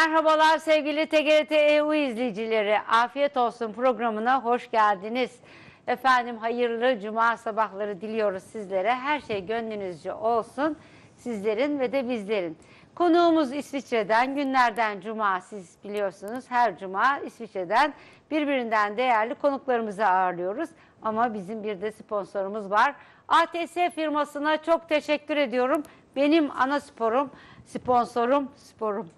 Merhabalar sevgili TGRT EU izleyicileri. Afiyet olsun programına hoş geldiniz. Efendim hayırlı cuma sabahları diliyoruz sizlere. Her şey gönlünüzce olsun sizlerin ve de bizlerin. Konuğumuz İsviçre'den günlerden cuma siz biliyorsunuz her cuma İsviçre'den birbirinden değerli konuklarımızı ağırlıyoruz. Ama bizim bir de sponsorumuz var. ATS firmasına çok teşekkür ediyorum. Benim ana sporum, sponsorum, sporum.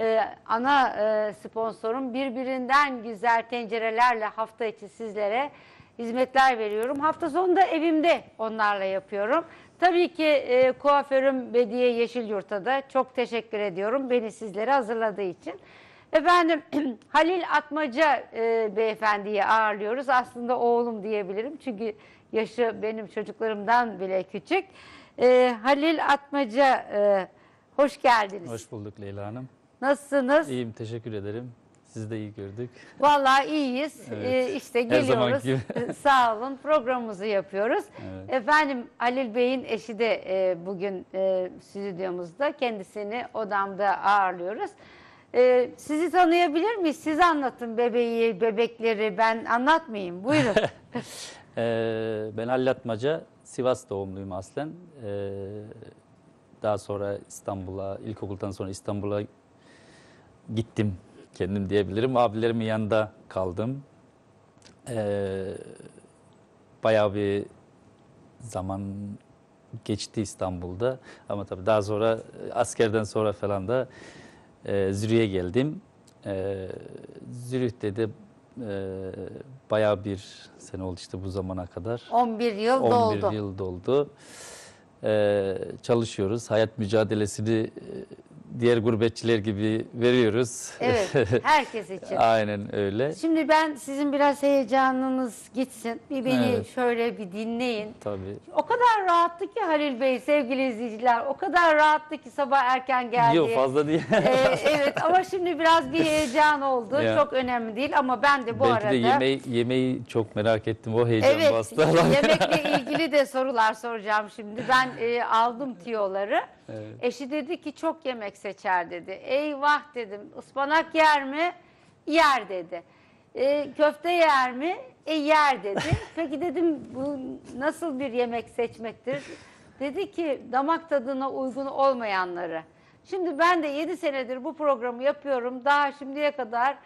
Ee, ana e, sponsorum birbirinden güzel tencerelerle hafta içi sizlere hizmetler veriyorum. Hafta sonunda evimde onlarla yapıyorum. Tabii ki e, kuaförüm Bediye Yeşilyurt'a da çok teşekkür ediyorum beni sizlere hazırladığı için. Efendim Halil Atmaca e, beyefendiyi ağırlıyoruz. Aslında oğlum diyebilirim çünkü yaşı benim çocuklarımdan bile küçük. E, Halil Atmaca e, hoş geldiniz. Hoş bulduk Leyla Hanım. Nasılsınız? İyiyim, teşekkür ederim. Sizi de iyi gördük. Vallahi iyiyiz. Evet. Ee, işte geliyoruz. gibi. Sağ olun. Programımızı yapıyoruz. Evet. Efendim Halil Bey'in eşi de e, bugün e, stüdyomuzda. Kendisini odamda ağırlıyoruz. E, sizi tanıyabilir miyiz? Siz anlatın bebeği, bebekleri. Ben anlatmayayım. Buyurun. Ee, ben Halil Atmaca, Sivas doğumluyum aslen. Ee, daha sonra İstanbul'a, ilkokuldan sonra İstanbul'a gittim kendim diyebilirim. Abilerimin yanında kaldım. Ee, bayağı bir zaman geçti İstanbul'da. Ama tabii daha sonra askerden sonra falan da e, Zürih'e geldim. E, Zürih'te de e, bayağı bir sene oldu işte bu zamana kadar. 11 yıl 11 doldu. yıl doldu. E, çalışıyoruz. Hayat mücadelesini e, diğer gurbetçiler gibi veriyoruz. Evet. Herkes için. Aynen öyle. Şimdi ben sizin biraz heyecanınız gitsin. Bir beni Evet. şöyle bir dinleyin. Tabii. O kadar rahattı ki Halil Bey sevgili izleyiciler. O kadar rahattı ki sabah erken geldi. Yok fazla değil. Ee, evet ama şimdi biraz bir heyecan oldu. Ya. Çok önemli değil ama ben de bu Belki arada de yemeği, yemeği çok merak ettim. O heyecan Evet, bastı. yemekle ilgili de sorular soracağım şimdi. Ben e, aldım tiyoları. Evet. Eşi dedi ki çok yemek seçer dedi. Eyvah dedim. Ispanak yer mi? Yer dedi. E, köfte yer mi? E yer dedi. Peki dedim bu nasıl bir yemek seçmektir? Dedi ki damak tadına uygun olmayanları. Şimdi ben de 7 senedir bu programı yapıyorum. Daha şimdiye kadar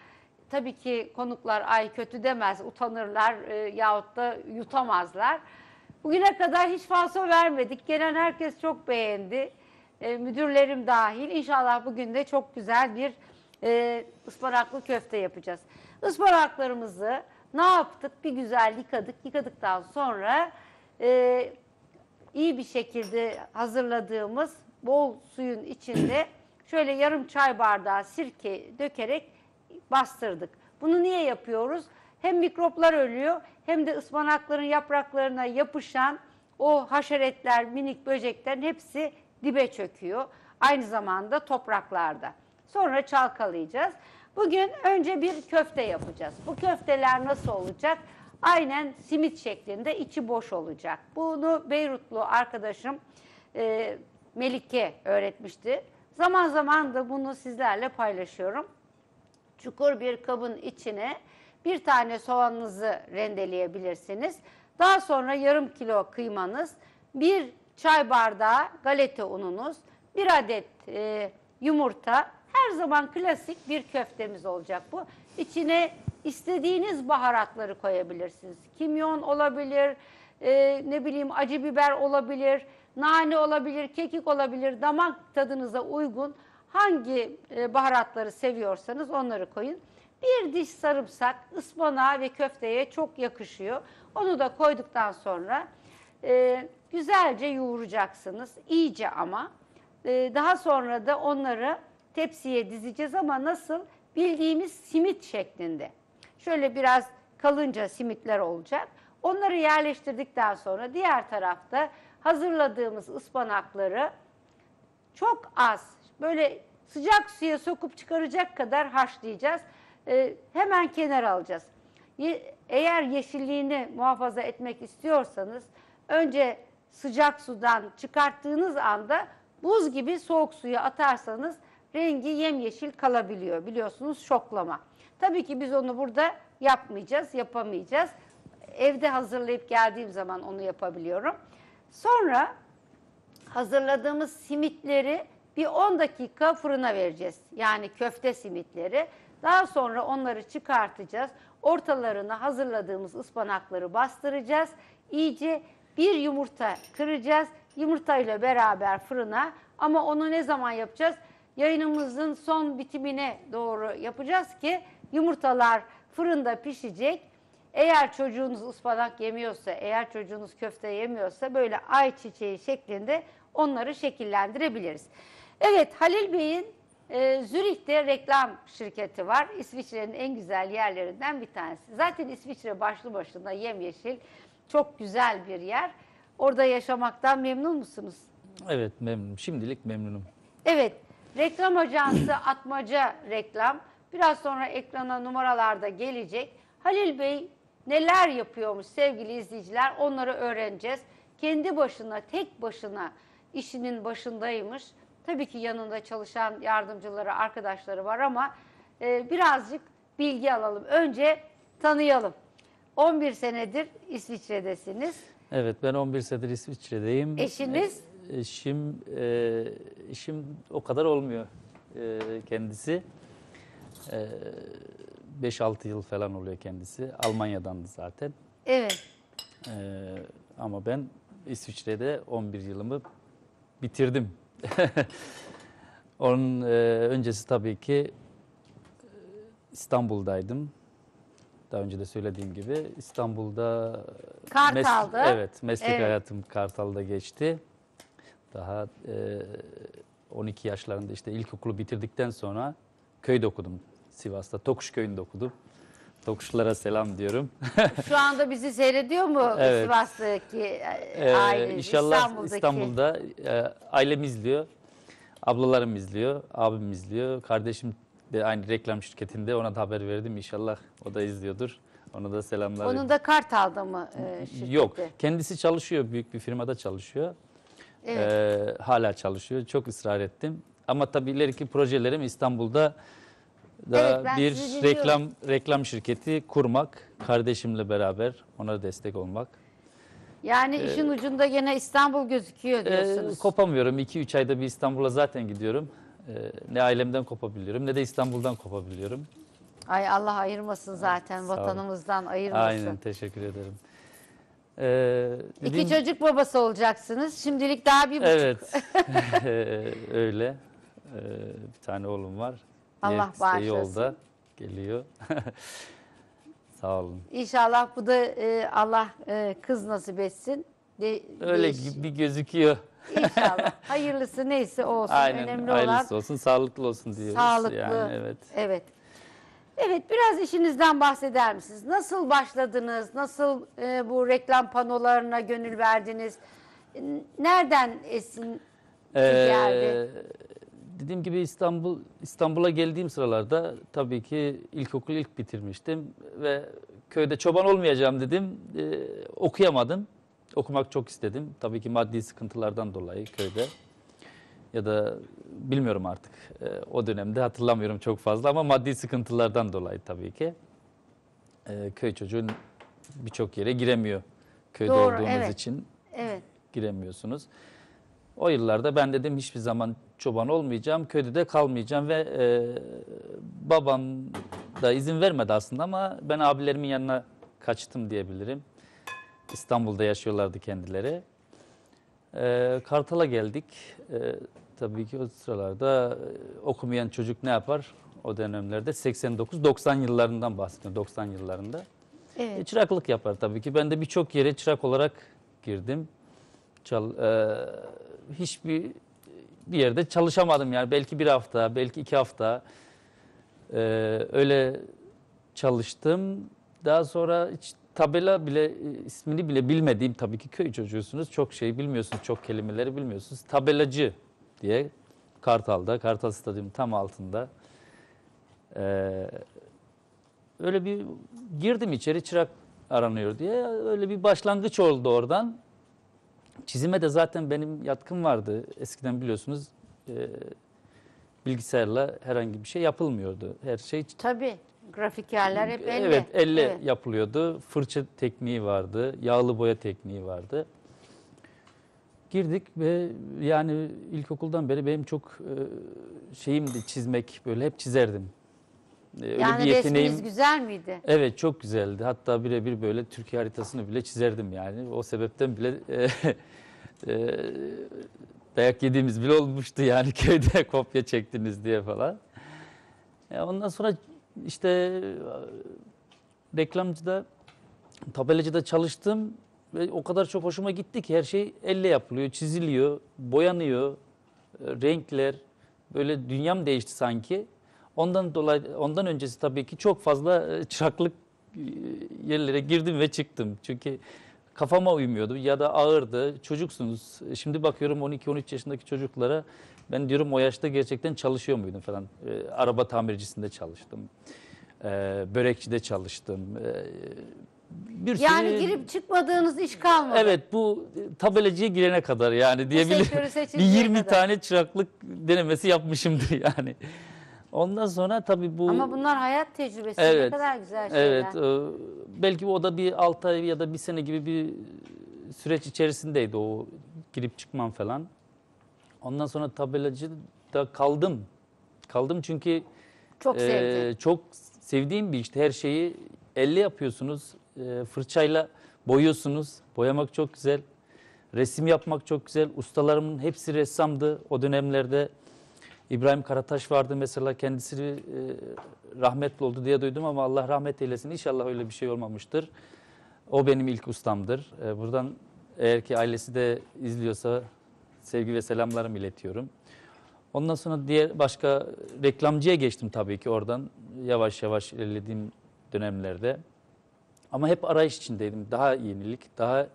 tabii ki konuklar ay kötü demez, utanırlar e, yahut da yutamazlar. Bugüne kadar hiç falso vermedik. Gelen herkes çok beğendi. E, müdürlerim dahil. İnşallah bugün de çok güzel bir e, ıspanaklı köfte yapacağız. Ispanaklarımızı ne yaptık? Bir güzel yıkadık. Yıkadıktan sonra e, iyi bir şekilde hazırladığımız bol suyun içinde şöyle yarım çay bardağı sirke dökerek bastırdık. Bunu niye yapıyoruz? Hem mikroplar ölüyor hem de ıspanakların yapraklarına yapışan o haşeretler, minik böceklerin hepsi dibe çöküyor. Aynı zamanda topraklarda. Sonra çalkalayacağız. Bugün önce bir köfte yapacağız. Bu köfteler nasıl olacak? Aynen simit şeklinde içi boş olacak. Bunu Beyrutlu arkadaşım e, Melike öğretmişti. Zaman zaman da bunu sizlerle paylaşıyorum. Çukur bir kabın içine bir tane soğanınızı rendeleyebilirsiniz. Daha sonra yarım kilo kıymanız, bir çay bardağı galeta ununuz, bir adet e, yumurta, her zaman klasik bir köftemiz olacak bu. İçine istediğiniz baharatları koyabilirsiniz. Kimyon olabilir, e, ne bileyim acı biber olabilir, nane olabilir, kekik olabilir. Damak tadınıza uygun hangi e, baharatları seviyorsanız onları koyun. Bir diş sarımsak ıspanağa ve köfteye çok yakışıyor. Onu da koyduktan sonra e, güzelce yoğuracaksınız. iyice ama. E, daha sonra da onları tepsiye dizeceğiz ama nasıl? Bildiğimiz simit şeklinde. Şöyle biraz kalınca simitler olacak. Onları yerleştirdikten sonra diğer tarafta hazırladığımız ıspanakları çok az böyle sıcak suya sokup çıkaracak kadar haşlayacağız. Ee, hemen kenara alacağız. Eğer yeşilliğini muhafaza etmek istiyorsanız önce sıcak sudan çıkarttığınız anda buz gibi soğuk suya atarsanız rengi yemyeşil kalabiliyor biliyorsunuz şoklama. Tabii ki biz onu burada yapmayacağız, yapamayacağız. Evde hazırlayıp geldiğim zaman onu yapabiliyorum. Sonra hazırladığımız simitleri bir 10 dakika fırına vereceğiz. Yani köfte simitleri. Daha sonra onları çıkartacağız. Ortalarına hazırladığımız ıspanakları bastıracağız. İyice bir yumurta kıracağız. Yumurtayla beraber fırına ama onu ne zaman yapacağız? Yayınımızın son bitimine doğru yapacağız ki yumurtalar fırında pişecek. Eğer çocuğunuz ıspanak yemiyorsa, eğer çocuğunuz köfte yemiyorsa böyle ay çiçeği şeklinde onları şekillendirebiliriz. Evet Halil Bey'in e, Zürih'te reklam şirketi var. İsviçre'nin en güzel yerlerinden bir tanesi. Zaten İsviçre başlı başına yemyeşil, çok güzel bir yer. Orada yaşamaktan memnun musunuz? Evet memnunum. Şimdilik memnunum. Evet, reklam ajansı Atmaca Reklam. Biraz sonra ekrana numaralarda gelecek. Halil Bey neler yapıyormuş sevgili izleyiciler onları öğreneceğiz. Kendi başına, tek başına işinin başındaymış. Tabii ki yanında çalışan yardımcıları, arkadaşları var ama e, birazcık bilgi alalım. Önce tanıyalım. 11 senedir İsviçre'desiniz. Evet ben 11 senedir İsviçre'deyim. Eşiniz? E, Eşim, e, eşim o kadar olmuyor e, kendisi. E, 5-6 yıl falan oluyor kendisi. Almanya'dandı zaten. Evet. E, ama ben İsviçre'de 11 yılımı bitirdim. Onun e, öncesi tabii ki e, İstanbul'daydım. Daha önce de söylediğim gibi İstanbul'da Kartal'da. evet, meslek Evet. hayatım Kartal'da geçti. Daha e, 12 yaşlarında işte ilkokulu bitirdikten sonra köyde okudum. Sivas'ta Tokuş köyünde okudum. Tokuşlara selam diyorum. Şu anda bizi seyrediyor mu Evet. Sivas'taki Ee, aile? inşallah İstanbul'daki. İstanbul'da e, ailem izliyor. Ablalarım izliyor, abim izliyor. Kardeşim de aynı reklam şirketinde ona da haber verdim. İnşallah o da izliyordur. Ona da selamlar. Onun da Kartal'da mı e, şirketi? Yok, kendisi çalışıyor. Büyük bir firmada çalışıyor. Evet. Ee, hala çalışıyor. Çok ısrar ettim. Ama tabii ileriki projelerim İstanbul'da da Evet, bir reklam reklam şirketi kurmak, kardeşimle beraber ona destek olmak. Yani işin ucunda gene İstanbul gözüküyor Ee, diyorsunuz. kopamıyorum. 2-3 ayda bir İstanbul'a zaten gidiyorum. Ee, ne ailemden kopabiliyorum ne de İstanbul'dan kopabiliyorum. Ay Allah ayırmasın zaten olun. vatanımızdan ayırmasın. Aynen teşekkür ederim. Ee, İki dediğim- çocuk babası olacaksınız. Şimdilik daha bir buçuk. Evet Ee, öyle. Ee, bir tane oğlum var. Allah de bağışlasın. yolda geliyor. Sağ olun. İnşallah bu da e, Allah e, kız nasip etsin. De, Öyle değiş- gibi gözüküyor. İnşallah. Hayırlısı neyse olsun. Aynen. Önemli olan Hayırlısı olsun, sağlıklı olsun diyoruz. Sağlıklı. Yani, evet. Evet. Evet biraz işinizden bahseder misiniz? Nasıl başladınız? Nasıl e, bu reklam panolarına gönül verdiniz? N- Nereden esin geldi? Ee, dediğim gibi İstanbul İstanbul'a geldiğim sıralarda tabii ki ilkokul ilk bitirmiştim ve köyde çoban olmayacağım dedim. Ee, okuyamadım. Okumak çok istedim. Tabii ki maddi sıkıntılardan dolayı köyde. Ya da bilmiyorum artık. Ee, o dönemde hatırlamıyorum çok fazla ama maddi sıkıntılardan dolayı tabii ki. Ee, köy çocuğu birçok yere giremiyor. Köyde Doğru, olduğunuz evet. için Evet. giremiyorsunuz. O yıllarda ben dedim hiçbir zaman çoban olmayacağım, köyde de kalmayacağım ve e, babam da izin vermedi aslında ama ben abilerimin yanına kaçtım diyebilirim. İstanbul'da yaşıyorlardı kendileri. E, Kartal'a geldik. E, tabii ki o sıralarda e, okumayan çocuk ne yapar? O dönemlerde 89-90 yıllarından bahsediyorum, 90 yıllarında. E, Evet. çıraklık yapar tabii ki. Ben de birçok yere çırak olarak girdim. Çal, e, hiçbir bir yerde çalışamadım yani belki bir hafta, belki iki hafta e, öyle çalıştım. Daha sonra hiç tabela bile e, ismini bile bilmediğim tabii ki köy çocuğusunuz. Çok şey bilmiyorsunuz, çok kelimeleri bilmiyorsunuz. Tabelacı diye Kartal'da, Kartal Stadyumu tam altında. E, öyle bir girdim içeri çırak aranıyor diye. Öyle bir başlangıç oldu oradan. Çizime de zaten benim yatkım vardı. Eskiden biliyorsunuz e, bilgisayarla herhangi bir şey yapılmıyordu. Her şey Tabii. Grafikerler hep elle. Evet, elle Evet. yapılıyordu. Fırça tekniği vardı, yağlı boya tekniği vardı. Girdik ve yani ilkokuldan beri benim çok e, şeyimdi çizmek, böyle hep çizerdim. E, Öyle Yani bir yeteneğim. resminiz güzel miydi? Evet, çok güzeldi. Hatta birebir böyle Türkiye haritasını bile çizerdim yani. O sebepten bile e, e, dayak yediğimiz bile olmuştu yani köyde kopya çektiniz diye falan. E, ondan sonra işte e, reklamcıda, tabelacıda çalıştım ve o kadar çok hoşuma gitti ki her şey elle yapılıyor, çiziliyor, boyanıyor, e, renkler böyle dünyam değişti sanki. Ondan dolayı ondan öncesi tabii ki çok fazla e, çıraklık yerlere girdim ve çıktım. Çünkü kafama uymuyordu ya da ağırdı. Çocuksunuz. Şimdi bakıyorum 12-13 yaşındaki çocuklara ben diyorum o yaşta gerçekten çalışıyor muydum falan. E, araba tamircisinde çalıştım. E, börekçide çalıştım. E, bir Yani sürü- girip çıkmadığınız iş kalmadı. Evet bu e, tabelacıya girene kadar yani diyebilirim. Bir seçinceye 20 kadar. tane çıraklık denemesi yapmışımdır yani. Ondan sonra tabii bu Ama bunlar hayat tecrübesi. Ne Evet, kadar güzel şeyler. evet e, belki o da bir 6 ay ya da bir sene gibi bir süreç içerisindeydi o girip çıkmam falan. Ondan sonra tabelacıda kaldım. Kaldım çünkü Çok sevdim. çok sevdiğim bir işte her şeyi elle yapıyorsunuz. Ee, fırçayla boyuyorsunuz. Boyamak çok güzel. Resim yapmak çok güzel. Ustalarımın hepsi ressamdı o dönemlerde. İbrahim Karataş vardı mesela kendisi e, rahmetli oldu diye duydum ama Allah rahmet eylesin. İnşallah öyle bir şey olmamıştır. O benim ilk ustamdır. Ee, buradan eğer ki ailesi de izliyorsa sevgi ve selamlarımı iletiyorum. Ondan sonra diğer başka reklamcıya geçtim tabii ki oradan yavaş yavaş ilerlediğim dönemlerde. Ama hep arayış içindeydim. Daha yenilik, daha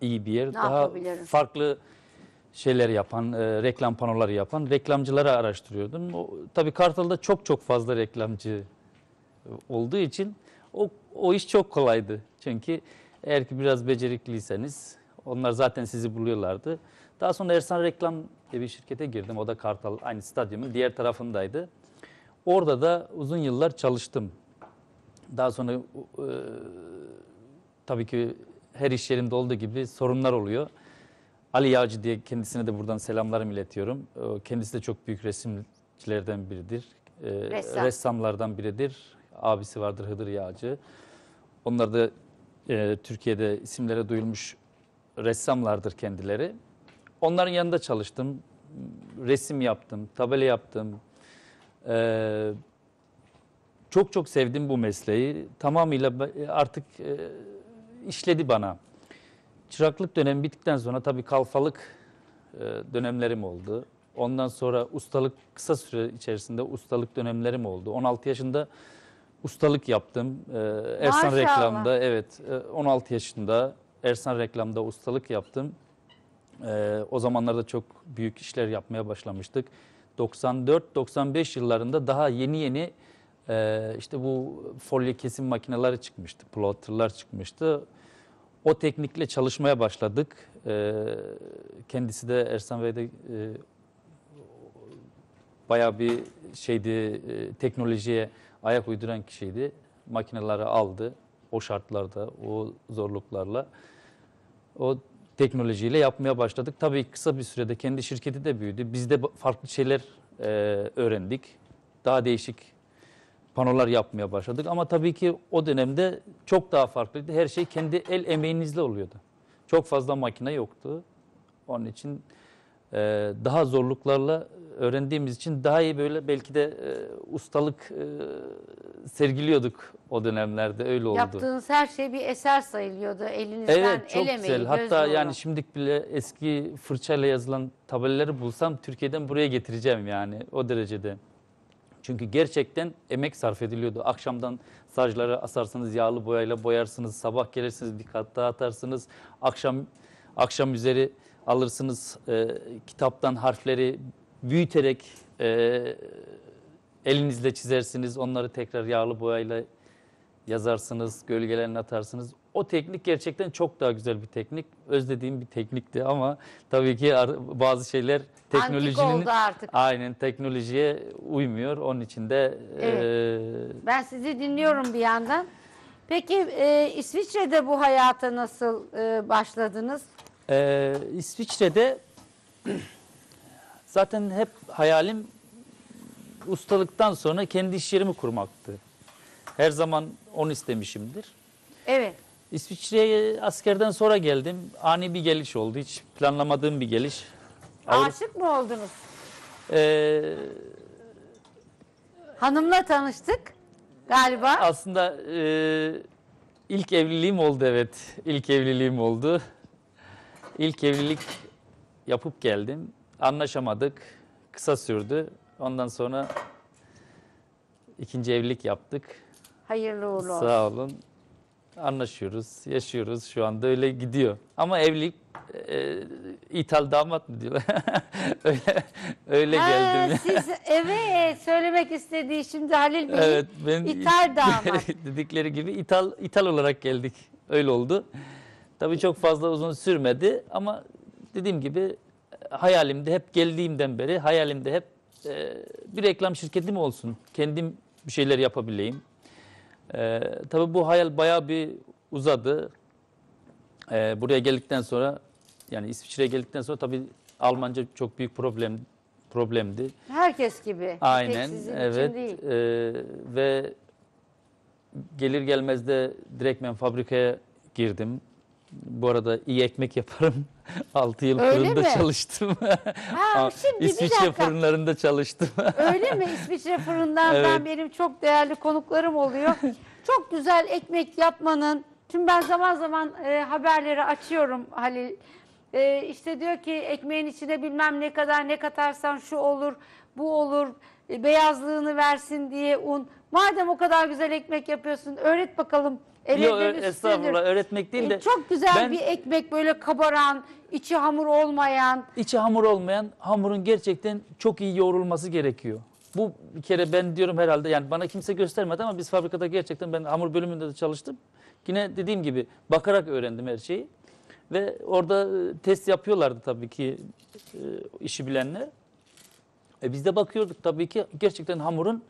iyi bir yer, daha yapabilirim? farklı şeyler yapan, e, reklam panoları yapan reklamcıları araştırıyordum. O, tabii Kartal'da çok çok fazla reklamcı olduğu için o, o iş çok kolaydı. Çünkü eğer ki biraz becerikliyseniz onlar zaten sizi buluyorlardı. Daha sonra Ersan Reklam diye bir şirkete girdim. O da Kartal aynı stadyumun diğer tarafındaydı. Orada da uzun yıllar çalıştım. Daha sonra e, tabii ki her iş yerimde olduğu gibi sorunlar oluyor. Ali Yağcı diye kendisine de buradan selamlarımı iletiyorum. Kendisi de çok büyük resimcilerden biridir. E, Ressam. Ressamlardan biridir. Abisi vardır Hıdır Yağcı. Onlar da e, Türkiye'de isimlere duyulmuş ressamlardır kendileri. Onların yanında çalıştım. Resim yaptım, tabela yaptım. Ee, çok çok sevdim bu mesleği. Tamamıyla artık e, işledi bana. Çıraklık dönemi bittikten sonra tabii kalfalık e, dönemlerim oldu. Ondan sonra ustalık kısa süre içerisinde ustalık dönemlerim oldu. 16 yaşında ustalık yaptım. Ee, Ersan Maşallah. Reklam'da evet e, 16 yaşında Ersan Reklam'da ustalık yaptım. O zamanlarda çok büyük işler yapmaya başlamıştık. 94-95 yıllarında daha yeni yeni e, işte bu folyo kesim makineleri çıkmıştı, plotterlar çıkmıştı. O teknikle çalışmaya başladık. Ee, kendisi de Ersan Bey de e, bayağı bir şeydi, e, teknolojiye ayak uyduran kişiydi. Makineleri aldı o şartlarda, o zorluklarla. O teknolojiyle yapmaya başladık. Tabii kısa bir sürede kendi şirketi de büyüdü. Biz de farklı şeyler e, öğrendik. Daha değişik panolar yapmaya başladık. Ama tabii ki o dönemde çok daha farklıydı. Her şey kendi el emeğinizle oluyordu. Çok fazla makine yoktu. Onun için e, daha zorluklarla öğrendiğimiz için daha iyi böyle belki de e, ustalık e, sergiliyorduk o dönemlerde öyle oldu. Yaptığınız her şey bir eser sayılıyordu. Elinizden Evet çok el emeği, güzel. Hatta nuru. yani şimdilik bile eski fırçayla yazılan tabelaları bulsam Türkiye'den buraya getireceğim yani o derecede. Çünkü gerçekten emek sarf ediliyordu. Akşamdan sacları asarsınız, yağlı boyayla boyarsınız, sabah gelirsiniz bir kat atarsınız. Akşam akşam üzeri alırsınız e, kitaptan harfleri büyüterek e, elinizle çizersiniz. Onları tekrar yağlı boyayla yazarsınız, gölgelerini atarsınız. O teknik gerçekten çok daha güzel bir teknik. Özlediğim bir teknikti ama tabii ki bazı şeyler teknolojinin artık. aynen teknolojiye uymuyor. Onun için de Evet. eee, Ben sizi dinliyorum bir yandan. Peki e, İsviçre'de bu hayata nasıl e, başladınız? Ee, İsviçre'de zaten hep hayalim ustalıktan sonra kendi iş yerimi kurmaktı. Her zaman onu istemişimdir. Evet. İsviçre'ye askerden sonra geldim. Ani bir geliş oldu. Hiç planlamadığım bir geliş. Aşık mı oldunuz? Ee, Hanımla tanıştık galiba. aslında e, ilk evliliğim oldu evet. İlk evliliğim oldu. İlk evlilik yapıp geldim. Anlaşamadık. Kısa sürdü. Ondan sonra ikinci evlilik yaptık. Hayırlı uğurlu olsun. Sağ olun. Anlaşıyoruz, yaşıyoruz. Şu anda öyle gidiyor. Ama evlilik e, ithal damat mı diyorlar? öyle öyle Ha, geldim. Siz evet söylemek istediği şimdi Halil Bey. Evet, ben İthal damat. dedikleri gibi ithal ithal olarak geldik. Öyle oldu. Tabii çok fazla uzun sürmedi ama dediğim gibi hayalimde hep geldiğimden beri hayalimde hep e, bir reklam şirketim olsun. Kendim bir şeyler yapabileyim. E, tabii bu hayal bayağı bir uzadı. E, buraya geldikten sonra yani İsviçre'ye geldikten sonra tabii Almanca çok büyük problem problemdi. Herkes gibi. Tek Aynen sizin evet için değil. Ee, ve gelir gelmez de direktmen fabrikaya girdim. Bu arada iyi ekmek yaparım. 6 yıl Öyle fırında mi? çalıştım. Ha, şimdi bir İsviçre dakika. fırınlarında çalıştım. Öyle mi? İsviçre fırından ben Evet. benim çok değerli konuklarım oluyor. Çok güzel ekmek yapmanın. Şimdi ben zaman zaman e, haberleri açıyorum Halil. E, işte diyor ki ekmeğin içine bilmem ne kadar ne katarsan şu olur, bu olur. e, beyazlığını versin diye un. Madem o kadar güzel ekmek yapıyorsun öğret bakalım. Yok Ellerinin ö- estağfurullah öğretmek değil E, de Çok güzel ben- bir ekmek böyle kabaran, içi hamur olmayan. içi hamur olmayan hamurun gerçekten çok iyi yoğrulması gerekiyor. Bu bir kere ben diyorum herhalde yani bana kimse göstermedi ama biz fabrikada gerçekten ben hamur bölümünde de çalıştım. Yine dediğim gibi bakarak öğrendim her şeyi. Ve orada e, test yapıyorlardı tabii ki e, işi bilenler. E biz de bakıyorduk tabii ki gerçekten hamurun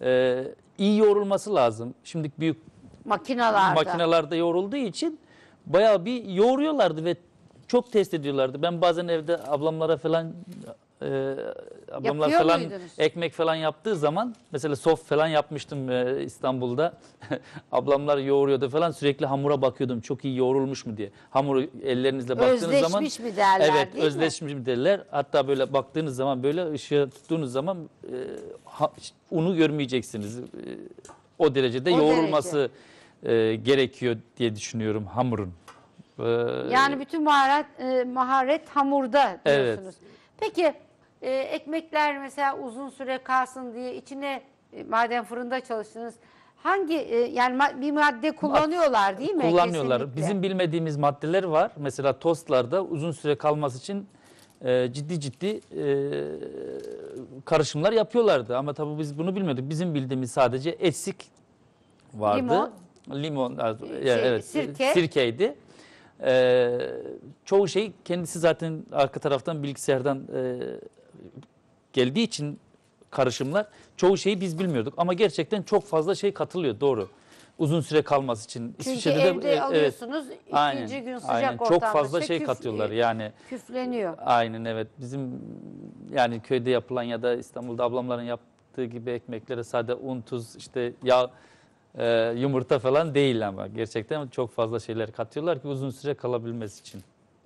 e, iyi yoğrulması lazım. Şimdi büyük Makinalarda. makinalarda yoğrulduğu için bayağı bir yoğuruyorlardı ve çok test ediyorlardı. Ben bazen evde ablamlara falan e, ablamlar Yapıyor falan muydunuz? ekmek falan yaptığı zaman mesela sof falan yapmıştım e, İstanbul'da. ablamlar yoğuruyordu falan sürekli hamura bakıyordum çok iyi yoğrulmuş mu diye. Hamuru ellerinizle baktığınız zaman Özleşmiş mi derler Evet değil mi? özleşmiş mi derler. Hatta böyle baktığınız zaman böyle ışığı tuttuğunuz zaman e, ha- unu görmeyeceksiniz. E, o derecede O yoğrulması e, gerekiyor diye düşünüyorum hamurun. E, Yani bütün maharet e, maharet hamurda Evet. diyorsunuz. Peki e, ekmekler mesela uzun süre kalsın diye içine e, madem fırında çalıştınız hangi e, yani ma- bir madde kullanıyorlar değil mi? kullanıyorlar. Kesinlikle. Bizim bilmediğimiz maddeler var. Mesela tostlarda uzun süre kalması için e, ciddi ciddi e, karışımlar yapıyorlardı. Ama tabii biz bunu bilmiyorduk. Bizim bildiğimiz sadece eksik vardı. Limon. Limon, e, Şey, evet, sirke. sirkeydi. E, çoğu şey kendisi zaten arka taraftan bilgisayardan e, geldiği için karışımlar çoğu şeyi biz bilmiyorduk ama gerçekten çok fazla şey katılıyor doğru. Uzun süre kalması için. Çünkü İsviçre'de de- evde e, evet. alıyorsunuz ikinci Aynen, gün sıcak aynen. ortamda. Çok fazla şey küf- katıyorlar e, yani. Küfleniyor. Aynen evet. Bizim yani köyde yapılan ya da İstanbul'da ablamların yaptığı gibi ekmeklere sade un, tuz, işte yağ, e, yumurta falan değil ama gerçekten çok fazla şeyler katıyorlar ki uzun süre kalabilmesi için.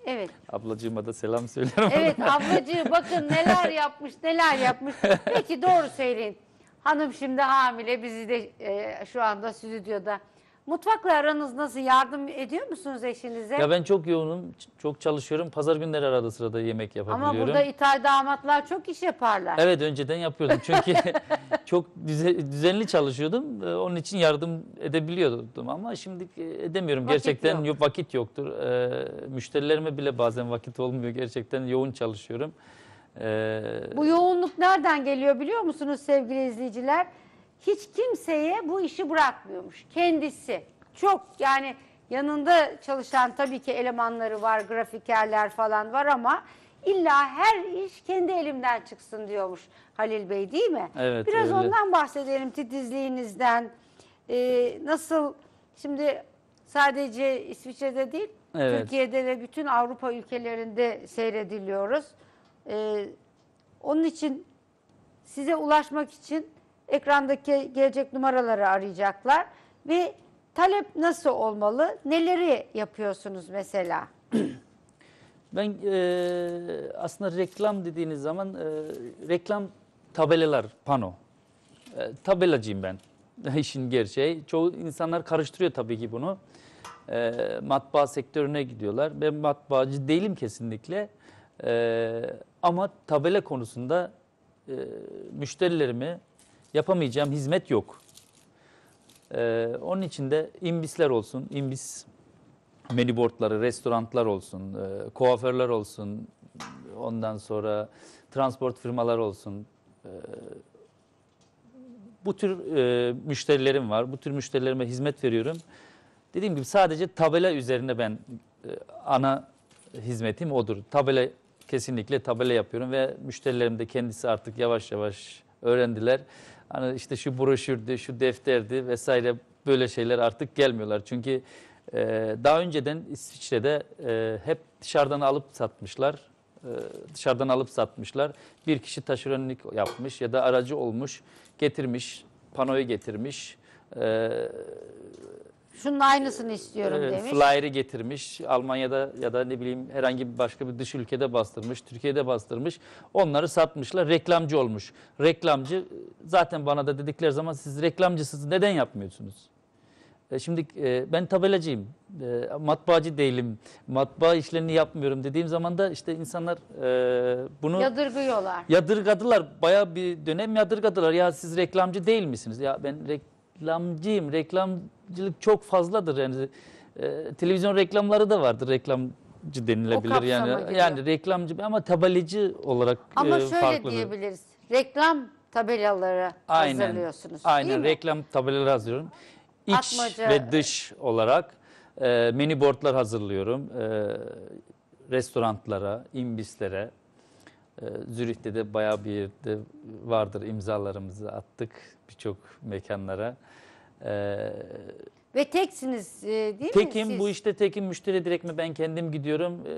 Evet. Ablacığıma da selam söylerim. Evet ablacığı bakın neler yapmış neler yapmış. Peki doğru söyleyin. Hanım şimdi hamile bizi de e, şu anda stüdyoda. Mutfakla aranız nasıl? Yardım ediyor musunuz eşinize? Ya ben çok yoğunum, ç- çok çalışıyorum. Pazar günleri arada sırada yemek yapabiliyorum. Ama burada ithal damatlar çok iş yaparlar. Evet önceden yapıyordum çünkü çok düze- düzenli çalışıyordum. Ee, Onun için yardım edebiliyordum ama şimdi edemiyorum. Vakit gerçekten yok. yok. vakit yoktur. Ee, müşterilerime bile bazen vakit olmuyor. Gerçekten yoğun çalışıyorum. Ee, Bu yoğunluk nereden geliyor biliyor musunuz sevgili izleyiciler? Hiç kimseye bu işi bırakmıyormuş. Kendisi. Çok yani yanında çalışan tabii ki elemanları var, grafikerler falan var ama illa her iş kendi elimden çıksın diyormuş Halil Bey değil mi? Evet, Biraz öyle. ondan bahsedelim titizliğinizden. Ee, nasıl şimdi sadece İsviçre'de değil Evet. Türkiye'de ve bütün Avrupa ülkelerinde seyrediliyoruz. Ee, onun için size ulaşmak için ekrandaki gelecek numaraları arayacaklar ve talep nasıl olmalı? Neleri yapıyorsunuz mesela? Ben e, aslında reklam dediğiniz zaman e, reklam tabelalar, pano. E, tabelacıyım ben. İşin gerçeği. Çoğu insanlar karıştırıyor tabii ki bunu. E, matbaa sektörüne gidiyorlar. Ben matbaacı değilim kesinlikle. E, ama tabela konusunda e, müşterilerime yapamayacağım hizmet yok. E, onun için de imbisler olsun, imbis menüboardları, restoranlar olsun, e, kuaförler olsun, ondan sonra transport firmalar olsun. E, bu tür e, müşterilerim var. Bu tür müşterilerime hizmet veriyorum. Dediğim gibi sadece tabela üzerine ben e, ana hizmetim odur. Tabela kesinlikle tabela yapıyorum ve müşterilerim de kendisi artık yavaş yavaş öğrendiler. Hani işte şu broşürdü, şu defterdi vesaire böyle şeyler artık gelmiyorlar. Çünkü e, daha önceden İsviçre'de e, hep dışarıdan alıp satmışlar. E, dışarıdan alıp satmışlar. Bir kişi taşeronluk yapmış ya da aracı olmuş, getirmiş, panoyu getirmiş. E, Şunun aynısını istiyorum e, demiş. Flyer'ı getirmiş. Almanya'da ya da ne bileyim herhangi bir başka bir dış ülkede bastırmış. Türkiye'de bastırmış. Onları satmışlar. Reklamcı olmuş. Reklamcı zaten bana da dedikleri zaman siz reklamcısınız neden yapmıyorsunuz? E, Şimdi e, ben tabelacıyım. E, matbaacı değilim. Matbaa işlerini yapmıyorum dediğim zaman da işte insanlar e, bunu Yadırgıyorlar. yadırgadılar. Bayağı bir dönem yadırgadılar. Ya siz reklamcı değil misiniz? Ya ben reklamcıyım. Reklamcılık çok fazladır. Yani e, televizyon reklamları da vardır. Reklamcı denilebilir yani. giriyor. Yani reklamcı ama tabelacı olarak Ama e, şöyle farklıdır. diyebiliriz. Reklam tabelaları Aynen. hazırlıyorsunuz. Aynen reklam tabelaları hazırlıyorum. İç Atmaca- ve dış olarak e, mini boardlar hazırlıyorum. E, restoranlara, imbislere. E, Zürih'te de bayağı bir yerde vardır imzalarımızı attık birçok mekanlara. E, Ve teksiniz e, değil mi? Tekim siz? bu işte tekim müşteri direkt mi ben kendim gidiyorum. e,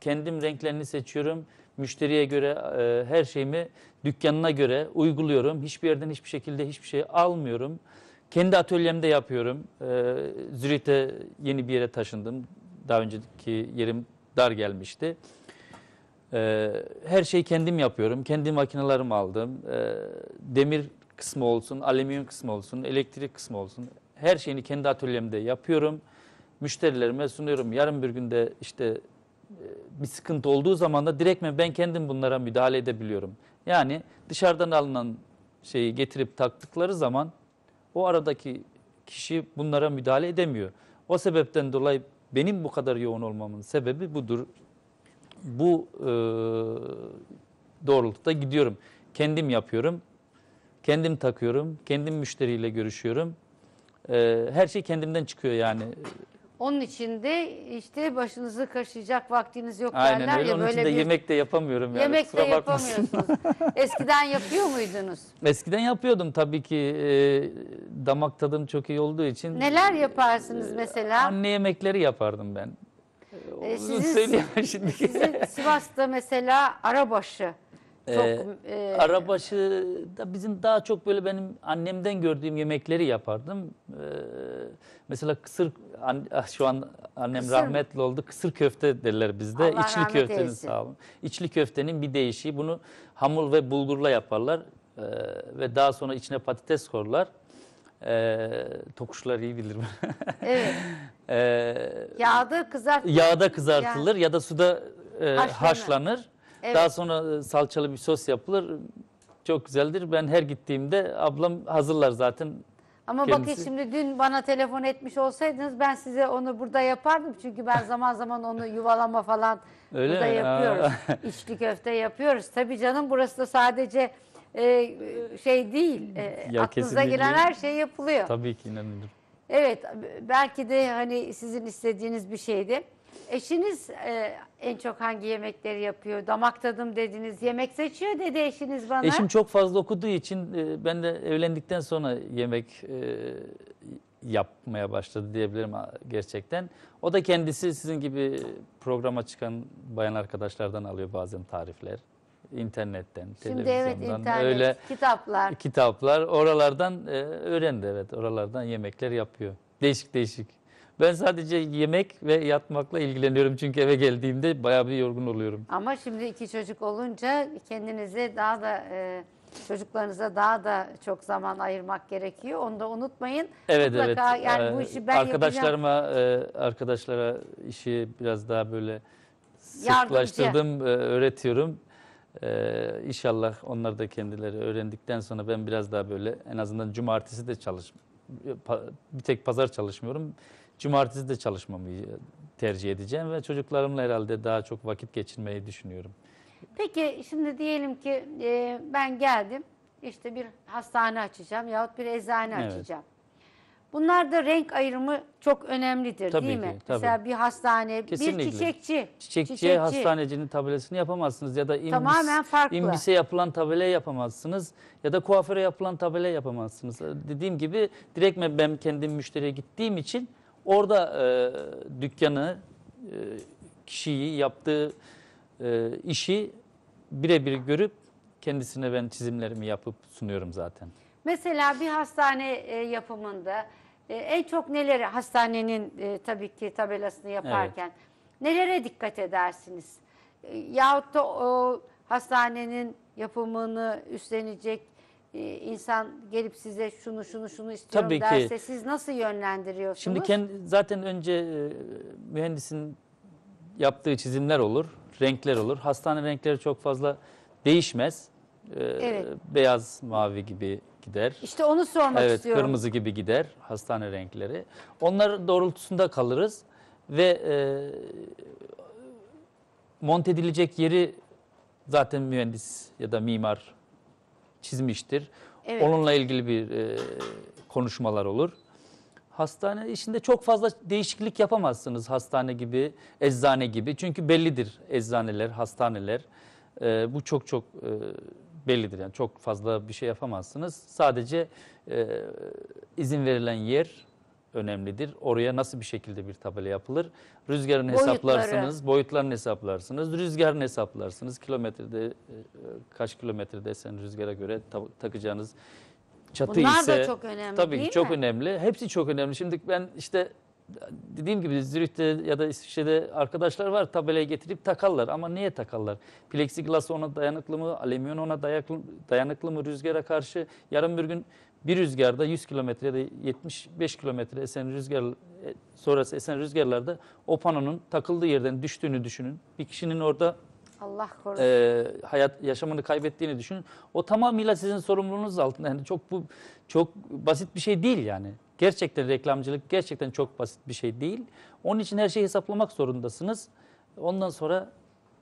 Kendim renklerini seçiyorum. Müşteriye göre e, her şeyimi dükkanına göre uyguluyorum. Hiçbir yerden hiçbir şekilde hiçbir şey almıyorum. Kendi atölyemde yapıyorum. E, Zürih'te yeni bir yere taşındım. Daha önceki yerim dar gelmişti. E, Her şeyi kendim yapıyorum. Kendi makinelerimi aldım. E, Demir kısmı olsun, alüminyum kısmı olsun, elektrik kısmı olsun. Her şeyini kendi atölyemde yapıyorum. Müşterilerime sunuyorum. Yarın bir günde işte e, bir sıkıntı olduğu zaman da direktmen ben kendim bunlara müdahale edebiliyorum. Yani dışarıdan alınan şeyi getirip taktıkları zaman o aradaki kişi bunlara müdahale edemiyor. O sebepten dolayı benim bu kadar yoğun olmamın sebebi budur. Bu e, doğrultuda gidiyorum. Kendim yapıyorum. Kendim takıyorum. Kendim müşteriyle görüşüyorum. E, her şey kendimden çıkıyor yani. Onun için de işte başınızı kaşıyacak vaktiniz yok Aynen derler öyle. ya Onun böyle için de bir yemek de yapamıyorum yani. yemek de kusura bakmasın. yapamıyorsunuz. Eskiden yapıyor muydunuz? Eskiden yapıyordum tabii ki. e, damak tadım çok iyi olduğu için. Neler yaparsınız mesela? Anne yemekleri yapardım ben. Ee, Onu sizin- söyleyemem şimdi. Sizin Sivas'ta mesela arabaşı çok Ee, e, Arabaşı da bizim daha çok böyle benim annemden gördüğüm yemekleri yapardım. Ee, mesela kısır, an- ah, şu an annem Kısır mı? rahmetli oldu. Kısır köfte derler bizde. Allah İçli köftenin eylesin. sağ olun. İçli köftenin bir değişiği. Bunu hamur ve bulgurla yaparlar. Ee, ve daha sonra içine patates korlar. Ee, tokuşlar iyi bilir. evet, ee, yağda kızart yağda kızartılır ya da suda e, Haşlanır. haşlanır. Evet. Daha sonra e, salçalı bir sos yapılır. Çok güzeldir. Ben her gittiğimde ablam hazırlar zaten. Ama bakın Kendisi- şimdi dün bana telefon etmiş olsaydınız ben size onu burada yapardım. Çünkü ben zaman zaman onu yuvalama falan Öyle burada mi? yapıyoruz. İçli köfte yapıyoruz. Tabii canım burası da sadece e, şey değil. E, Ya aklınıza gelen her şey yapılıyor. Tabii ki inanılır. Evet, belki de hani sizin istediğiniz bir şeydi. Eşiniz e, en çok hangi yemekleri yapıyor? Damak tadım dediniz. Yemek seçiyor dedi eşiniz bana. Eşim çok fazla okuduğu için e, ben de evlendikten sonra yemek e, yapmaya başladı diyebilirim gerçekten. O da kendisi sizin gibi programa çıkan bayan arkadaşlardan alıyor bazen tarifler. İnternetten, Şimdi evet televizyondan internet, öyle kitaplar. kitaplar oralardan e, öğrendi evet oralardan yemekler yapıyor. Değişik değişik. Ben sadece yemek ve yatmakla ilgileniyorum çünkü eve geldiğimde bayağı bir yorgun oluyorum. Ama şimdi iki çocuk olunca kendinize daha da e, çocuklarınıza daha da çok zaman ayırmak gerekiyor. Onu da unutmayın. Evet Mutlaka evet. yani Ee, bu işi ben yapacağım. arkadaşlarıma e, arkadaşlara işi biraz daha böyle Yardımcı. sıklaştırdım, e, öğretiyorum. Ee, inşallah onlar da kendileri öğrendikten sonra ben biraz daha böyle en azından cumartesi de çalış bir tek pazar çalışmıyorum. Cumartesi de çalışmamı tercih edeceğim ve çocuklarımla herhalde daha çok vakit geçirmeyi düşünüyorum. Peki şimdi diyelim ki e, ben geldim işte bir hastane açacağım yahut bir eczane Evet. açacağım. Bunlarda renk ayrımı çok önemlidir Tabii değil ki, mi? tabii. Mesela bir hastane, Kesinlikle. bir çiçekçi. Çiçekçiye hastanecinin tabelasını yapamazsınız ya da imbis, Tamamen farklı. imbise yapılan tabela yapamazsınız ya da kuaföre yapılan tabela yapamazsınız. Dediğim gibi direkt ben- ben kendim müşteriye gittiğim için orada e, dükkanı, e, kişiyi yaptığı e, işi birebir görüp kendisine ben çizimlerimi yapıp sunuyorum zaten. Mesela bir hastane e, yapımında e, en çok neleri hastanenin e, tabii ki tabelasını yaparken nelere dikkat edersiniz? E, yahut da o hastanenin yapımını üstlenecek e, insan gelip size şunu şunu şunu istiyorum Tabii ki. derse siz nasıl yönlendiriyorsunuz? Şimdi kendi, zaten önce e, mühendisin yaptığı çizimler olur, renkler olur. Hastane renkleri çok fazla değişmez. Evet. Beyaz, mavi gibi gider. İşte onu sormak Evet, istiyorum. kırmızı gibi gider hastane renkleri. Onlar doğrultusunda kalırız ve e, monte edilecek yeri zaten mühendis ya da mimar çizmiştir. Evet. Onunla ilgili bir e, konuşmalar olur. Hastane işinde çok fazla değişiklik yapamazsınız hastane gibi, eczane gibi. Çünkü bellidir eczaneler, hastaneler. E, bu çok çok e, bellidir. Yani çok fazla bir şey yapamazsınız. Sadece e, izin verilen yer önemlidir. Oraya nasıl bir şekilde bir tabela yapılır? Rüzgarını Boyutları. hesaplarsınız, boyutlarını hesaplarsınız, rüzgarını hesaplarsınız. Kilometrede e, kaç kilometrede sen rüzgara göre ta- takacağınız çatı Bunlar ise da çok önemli tabii ki çok mi? önemli. Hepsi çok önemli. Şimdi ben işte dediğim gibi Zürih'te ya da İsviçre'de arkadaşlar var tabelayı getirip takarlar ama niye takarlar? Plexiglas ona dayanıklı mı? Alüminyum ona dayanıklı, dayanıklı mı rüzgara karşı? Yarın bir gün bir rüzgarda 100 kilometre ya da 75 kilometre esen rüzgar e, sonrası esen rüzgarlarda o panonun takıldığı yerden düştüğünü düşünün. Bir kişinin orada Allah korusun. e, hayat yaşamını kaybettiğini düşünün. O tamamıyla sizin sorumluluğunuz altında. Yani çok bu çok basit bir şey değil yani. Gerçekten reklamcılık gerçekten çok basit bir şey değil. Onun için her şeyi hesaplamak zorundasınız. Ondan sonra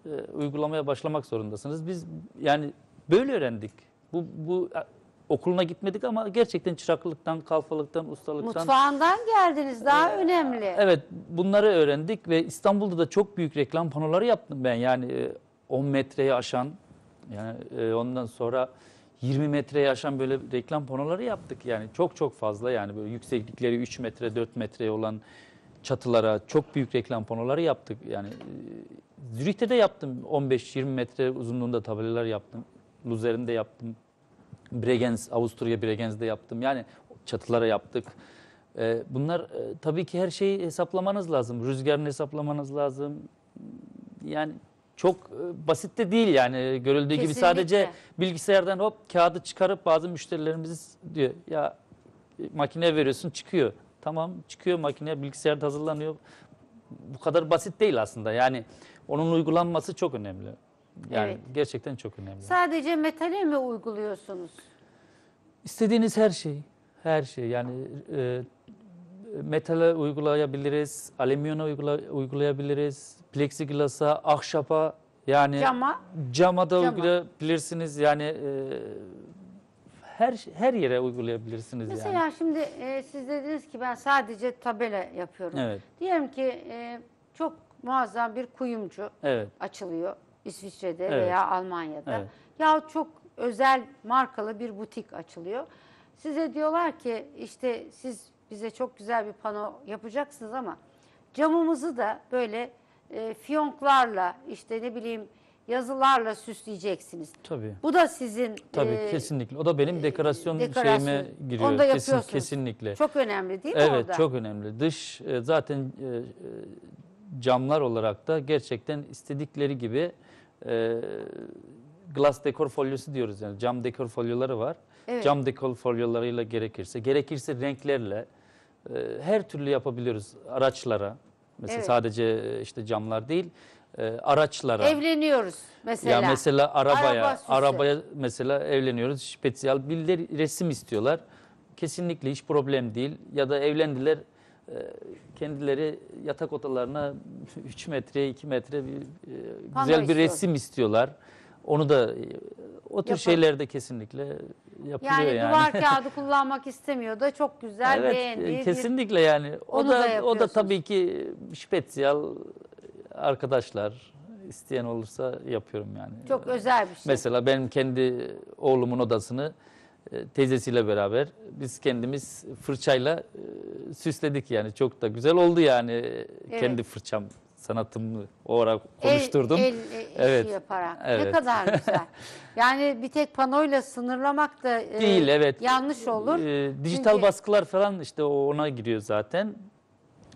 e, uygulamaya başlamak zorundasınız. Biz yani böyle öğrendik. Bu bu e, okuluna gitmedik ama gerçekten çıraklıktan, kalfalıktan, ustalıktan Mutfağından geldiniz daha önemli. Evet bunları öğrendik ve İstanbul'da da çok büyük reklam panoları yaptım ben. Yani e, 10 metreyi aşan yani e, ondan sonra 20 metreye aşan böyle reklam panoları yaptık. Yani çok çok fazla yani böyle yükseklikleri 3 metre 4 metre olan çatılara çok büyük reklam panoları yaptık. Yani e, Zürih'te de yaptım 15-20 metre uzunluğunda tabelalar yaptım. Luzern'de yaptım. Bregenz, Avusturya Bregenz'de yaptım. Yani çatılara yaptık. Ee, Bunlar e, tabii ki her şeyi hesaplamanız lazım. Rüzgarını hesaplamanız lazım. Yani çok e, basit de değil yani görüldüğü gibi Kesinlikle. sadece bilgisayardan hop kağıdı çıkarıp bazı müşterilerimiz diyor ya e, makineye veriyorsun çıkıyor. Tamam çıkıyor makine bilgisayarda hazırlanıyor. Bu kadar basit değil aslında. Yani onun uygulanması çok önemli. Yani Evet. gerçekten çok önemli. Sadece metale mi uyguluyorsunuz? İstediğiniz her şey, her şey yani e, metale uygulayabiliriz, alüminyona uygula- uygulayabiliriz, pleksiglasa, ahşapa Yani Cama cama da Cama. uygulayabilirsiniz. Yani e, her her yere uygulayabilirsiniz Mesela yani. şimdi e, siz dediniz ki ben sadece tabela yapıyorum. Evet. Diyelim ki e, çok muazzam bir kuyumcu Evet. açılıyor İsviçre'de Evet. veya Almanya'da. Evet. Ya çok özel markalı bir butik açılıyor. Size diyorlar ki işte siz bize çok güzel bir pano yapacaksınız ama camımızı da böyle e, fiyonklarla işte ne bileyim yazılarla süsleyeceksiniz. Tabii. Bu da sizin Tabii e, kesinlikle. O da benim dekorasyon, dekorasyon. şeyime giriyor. Onu da Kesin- yapıyorsunuz. kesinlikle. çok önemli değil mi Evet orada? çok önemli. Dış e, zaten e, e, camlar olarak da gerçekten istedikleri gibi e, glass dekor folyosu diyoruz yani cam dekor folyoları var. Evet. Cam dekor folyolarıyla gerekirse, gerekirse renklerle e, her türlü yapabiliyoruz araçlara. Mesela Evet. sadece e, işte camlar değil, e, araçlara. Evleniyoruz mesela. Ya mesela arabaya, Araba süsü. arabaya mesela evleniyoruz. Spesiyal bir resim istiyorlar. Kesinlikle hiç problem değil. Ya da evlendiler e, kendileri yatak odalarına 3 metre, 2 metre bir e, güzel bir istiyor. resim istiyorlar. Onu da e, o tür Yapalım. şeyler de kesinlikle yapılıyor yani, yani. duvar kağıdı kullanmak istemiyor da çok güzel evet, beğendiği e, bir kesinlikle yani. O Onu da da o da tabii ki spesiyal arkadaşlar isteyen olursa yapıyorum yani. çok özel bir şey. Mesela benim kendi oğlumun odasını e, teyzesiyle beraber biz kendimiz fırçayla süsledik yani çok da güzel oldu yani Evet. kendi fırçam sanatımı olarak El- konuşturdum. El, e, işi Evet, yaparak. Ne evet. kadar güzel. Yani bir tek panoyla sınırlamak da e, Değil evet. yanlış olur. E, dijital Çünkü- baskılar falan işte ona giriyor zaten.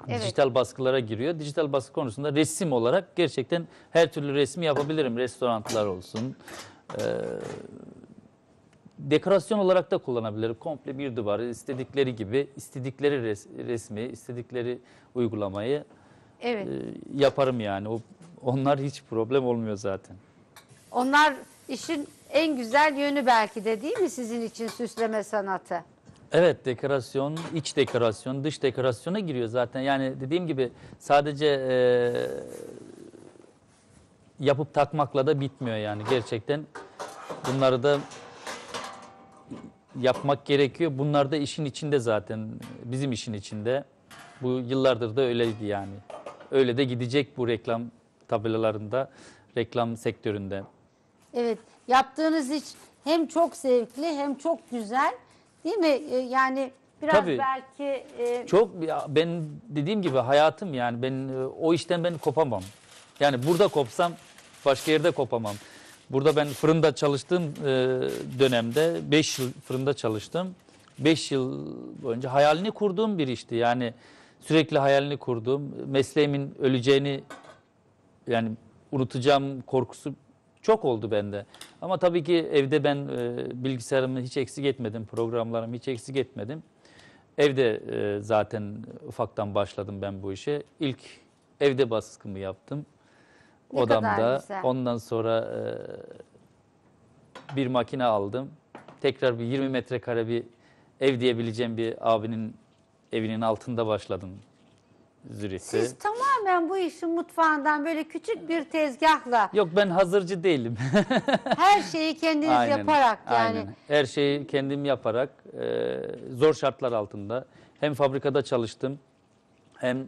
Evet. Dijital baskılara giriyor. Dijital baskı konusunda resim olarak gerçekten her türlü resmi yapabilirim. Restoranlar olsun. E, dekorasyon olarak da kullanabilirim. Komple bir duvarı istedikleri gibi, istedikleri res- resmi, istedikleri uygulamayı Evet. e, yaparım yani. O, onlar hiç problem olmuyor zaten. Onlar işin en güzel yönü belki de değil mi sizin için süsleme sanatı? Evet dekorasyon, iç dekorasyon, dış dekorasyona giriyor zaten. Yani dediğim gibi sadece e, yapıp takmakla da bitmiyor yani gerçekten. Bunları da yapmak gerekiyor. Bunlar da işin içinde zaten. Bizim işin içinde. Bu yıllardır da öyleydi yani. Öyle de gidecek bu reklam tabelalarında, reklam sektöründe. Evet. Yaptığınız iş hem çok zevkli hem çok güzel değil mi? E, Yani biraz Tabii. belki e, Çok ben dediğim gibi hayatım yani ben e, o işten ben kopamam. Yani burada kopsam başka yerde kopamam. Burada ben fırında çalıştığım e, dönemde 5 yıl fırında çalıştım. 5 yıl boyunca hayalini kurduğum bir işti. Yani sürekli hayalini kurduğum, mesleğimin öleceğini yani unutacağım korkusu çok oldu bende. Ama tabii ki evde ben e, bilgisayarımı hiç eksik etmedim, programlarımı hiç eksik etmedim. Evde e, zaten ufaktan başladım ben bu işe. İlk evde baskımı yaptım. Ne odamda. Ondan sonra e, bir makine aldım. Tekrar bir 20 metrekare bir ev diyebileceğim bir abinin evinin altında başladım Zürih'te. siz tamamen bu işin mutfağından böyle küçük bir tezgahla Yok ben hazırcı değilim. her şeyi kendiniz Aynen, yaparak yani aynen. Her şeyi kendim yaparak e, zor şartlar altında hem fabrikada çalıştım hem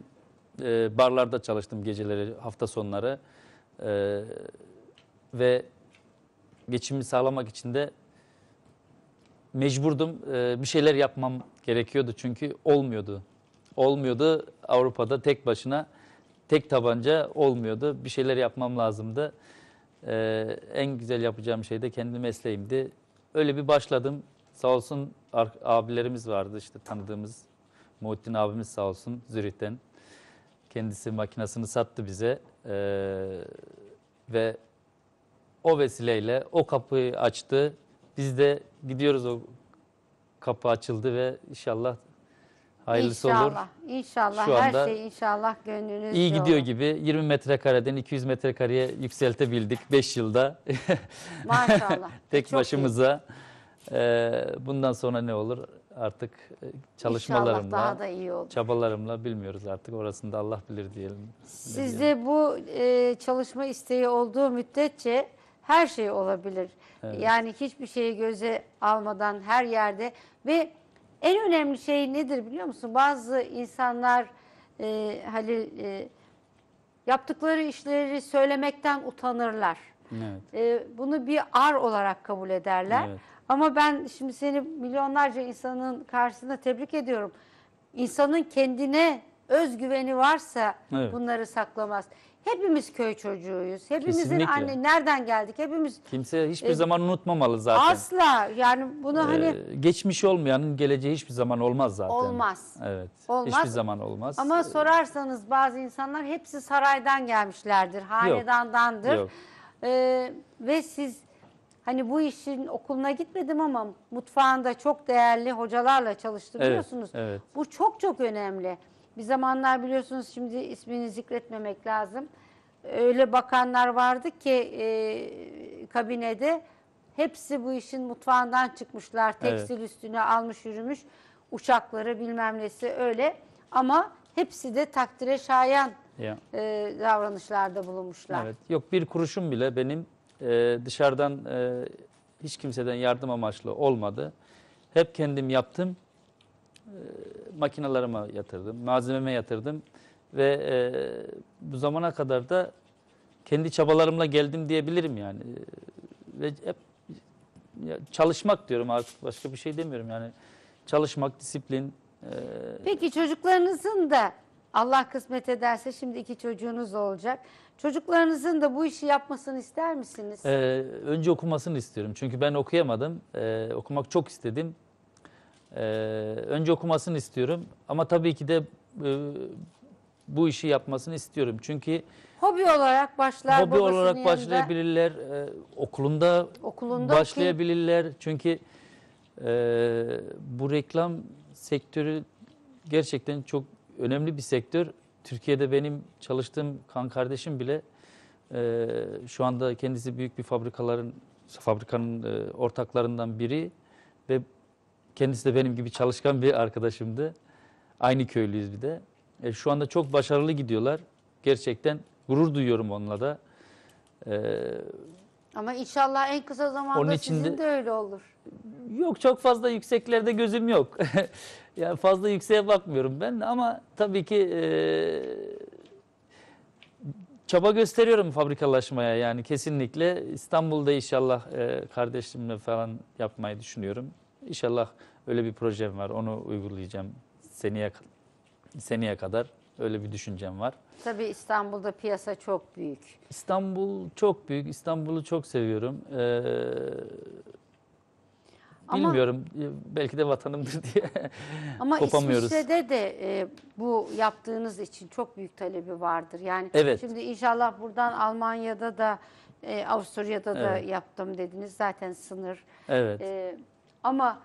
e, barlarda çalıştım geceleri hafta sonları E, ve geçimimi sağlamak için de mecburdum E, bir şeyler yapmam gerekiyordu çünkü olmuyordu. Olmuyordu Avrupa'da tek başına tek tabanca olmuyordu bir şeyler yapmam lazımdı. Ee, en güzel yapacağım şey de kendi mesleğimdi. Öyle bir başladım. Sağ olsun abilerimiz vardı işte tanıdığımız. Muhittin abimiz sağ olsun Zürih'ten. Kendisi makinasını sattı bize. Ee, ve o vesileyle o kapıyı açtı. Biz de gidiyoruz o kapı açıldı ve inşallah hayırlısı olur. inşallah, inşallah Şu her anda şey inşallah gönlünüzce İyi gidiyor olur. gibi 20 metrekareden 200 metrekareye yükseltebildik 5 yılda. Maşallah. Tek Çok başımıza. Ee, bundan sonra ne olur artık e, çalışmalarımla, İnşallah daha da iyi olur. çabalarımla bilmiyoruz artık. Orasını da Allah bilir diyelim. Sizde bu e, çalışma isteği olduğu müddetçe her şey olabilir. Evet. Yani hiçbir şeyi göze almadan her yerde ve en önemli şey nedir biliyor musun? Bazı insanlar e, Halil e, yaptıkları işleri söylemekten utanırlar. Evet. E, bunu bir ar olarak kabul ederler. Evet. Ama ben şimdi seni milyonlarca insanın karşısında tebrik ediyorum. İnsanın kendine özgüveni varsa Evet. bunları saklamaz. Hepimiz köy çocuğuyuz. Hepimizin Kesinlikle. anne nereden geldik? Hepimiz Kimse hiçbir E, zaman unutmamalı zaten. asla yani bunu hani Ee, geçmiş olmayanın geleceği hiçbir zaman olmaz zaten. Olmaz. Evet. Olmaz. Hiçbir zaman olmaz. ama sorarsanız bazı insanlar hepsi saraydan gelmişlerdir. Hanedandandır. Yok. Ee, ve siz hani bu işin okuluna gitmedim ama mutfağında çok değerli hocalarla çalıştım Evet, evet. Bu çok çok önemli. Bir zamanlar biliyorsunuz şimdi ismini zikretmemek lazım. Öyle bakanlar vardı ki e, kabinede hepsi bu işin mutfağından çıkmışlar. Evet. Tekstil üstüne almış yürümüş uçakları bilmem nesi öyle. Ama hepsi de takdire şayan Ya. e, davranışlarda bulunmuşlar. Evet. Yok bir kuruşum bile benim e, dışarıdan e, hiç kimseden yardım amaçlı olmadı. Hep kendim yaptım. E, makinalarıma yatırdım, malzememe yatırdım ve e, bu zamana kadar da kendi çabalarımla geldim diyebilirim yani. E, Ve hep ya, çalışmak diyorum artık başka bir şey demiyorum yani. Çalışmak, disiplin. e, Peki çocuklarınızın da Allah kısmet ederse şimdi iki çocuğunuz olacak. Çocuklarınızın da bu işi yapmasını ister misiniz? Ee, önce okumasını istiyorum. Çünkü ben okuyamadım. Ee, okumak çok istedim. Ee, önce okumasını istiyorum. Ama tabii ki de e, bu işi yapmasını istiyorum. Çünkü Hobi olarak başlar hobi babasının olarak yanında, başlayabilirler. e, okulunda okulunda başlayabilirler. Çünkü e, bu reklam sektörü gerçekten çok önemli bir sektör. Türkiye'de benim çalıştığım kan kardeşim bile e, şu anda kendisi büyük bir fabrikaların fabrikanın e, ortaklarından biri ve kendisi de benim gibi çalışkan bir arkadaşımdı. Aynı köylüyüz bir de. E, şu anda çok başarılı gidiyorlar. Gerçekten gurur duyuyorum onunla da. E, Ama inşallah en kısa zamanda Onun için sizin de- de öyle olur. Yok çok fazla yükseklerde gözüm yok. yani fazla yükseğe bakmıyorum ben ama tabii ki e, çaba gösteriyorum fabrikalaşmaya yani kesinlikle. İstanbul'da inşallah e, kardeşimle falan yapmayı düşünüyorum. İnşallah öyle bir projem var onu uygulayacağım seneye seneye kadar öyle bir düşüncem var. Tabii İstanbul'da piyasa çok büyük. İstanbul çok büyük. İstanbul'u çok seviyorum. Ee, Ama- bilmiyorum. Belki de vatanımdır diye. Ama Kopamıyoruz. İsviçre'de de e, bu yaptığınız için çok büyük talebi vardır. Yani Evet. şimdi inşallah buradan Almanya'da da e, Avusturya'da da yaptım dediniz. Zaten sınır. Evet. E, ama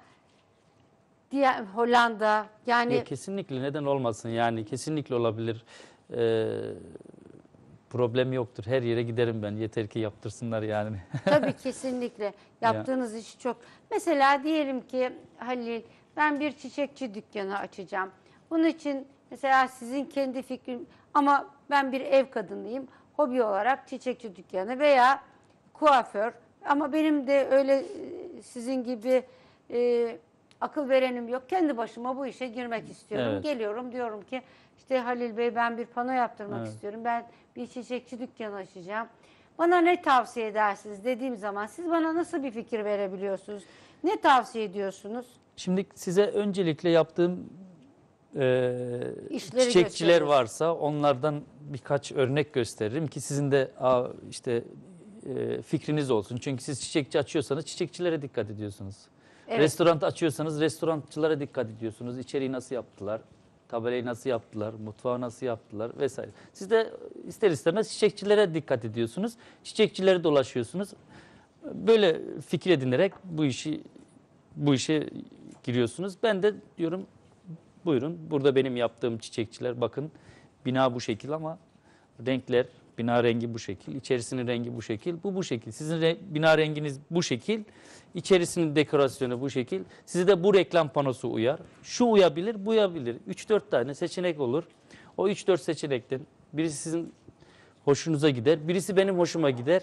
diğer Hollanda yani Ya kesinlikle neden olmasın yani kesinlikle olabilir. Ee, problem yoktur. Her yere giderim ben. Yeter ki yaptırsınlar yani. Tabii kesinlikle yaptığınız işi çok. Mesela diyelim ki Halil ben bir çiçekçi dükkanı açacağım. Bunun için mesela sizin kendi fikrim ama ben bir ev kadınıyım. Hobi olarak çiçekçi dükkanı veya kuaför ama benim de öyle e, sizin gibi e, akıl verenim yok. Kendi başıma bu işe girmek istiyorum. Evet. Geliyorum diyorum ki işte Halil Bey ben bir pano yaptırmak Evet. istiyorum. Ben bir çiçekçi dükkanı açacağım. Bana ne tavsiye edersiniz dediğim zaman siz bana nasıl bir fikir verebiliyorsunuz? Ne tavsiye ediyorsunuz? Şimdi size öncelikle yaptığım e, İşleri çiçekçiler varsa onlardan birkaç örnek gösteririm ki sizin de aa, işte e, fikriniz olsun. Çünkü siz çiçekçi açıyorsanız çiçekçilere dikkat ediyorsunuz. Evet. Restoran açıyorsanız restorançılara dikkat ediyorsunuz. İçeriği nasıl yaptılar? Tabelayı nasıl yaptılar? Mutfağı nasıl yaptılar? Vesaire. Siz de ister istemez çiçekçilere dikkat ediyorsunuz. Çiçekçileri dolaşıyorsunuz. Böyle fikir edinerek bu işi bu işe giriyorsunuz. Ben de diyorum buyurun burada benim yaptığım çiçekçiler bakın bina bu şekil ama renkler Bina rengi bu şekil, içerisinin rengi bu şekil, bu bu şekil. Sizin re- bina renginiz bu şekil, içerisinin dekorasyonu bu şekil. Size de bu reklam panosu uyar. Şu uyabilir, bu uyabilir. 3-4 tane seçenek olur. O 3-4 seçenekten birisi sizin hoşunuza gider, birisi benim hoşuma gider.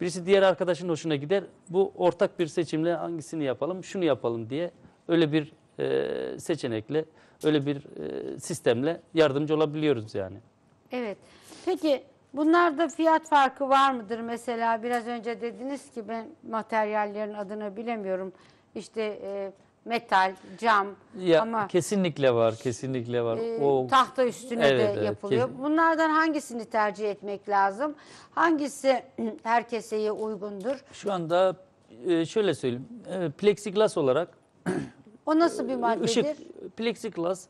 Birisi diğer arkadaşın hoşuna gider. Bu ortak bir seçimle hangisini yapalım, şunu yapalım diye öyle bir e, seçenekle, öyle bir e, sistemle yardımcı olabiliyoruz yani. Evet. Peki bunlarda fiyat farkı var mıdır? Mesela biraz önce dediniz ki ben materyallerin adını bilemiyorum. İşte e, metal, cam Ya ama kesinlikle var, kesinlikle var. e, o tahta üstüne Evet, de evet, yapılıyor. kesin- Bunlardan hangisini tercih etmek lazım? Hangisi herkese uygundur? şu anda e, şöyle söyleyeyim. e, plexiglas olarak O nasıl bir maddedir? ışık plexiglas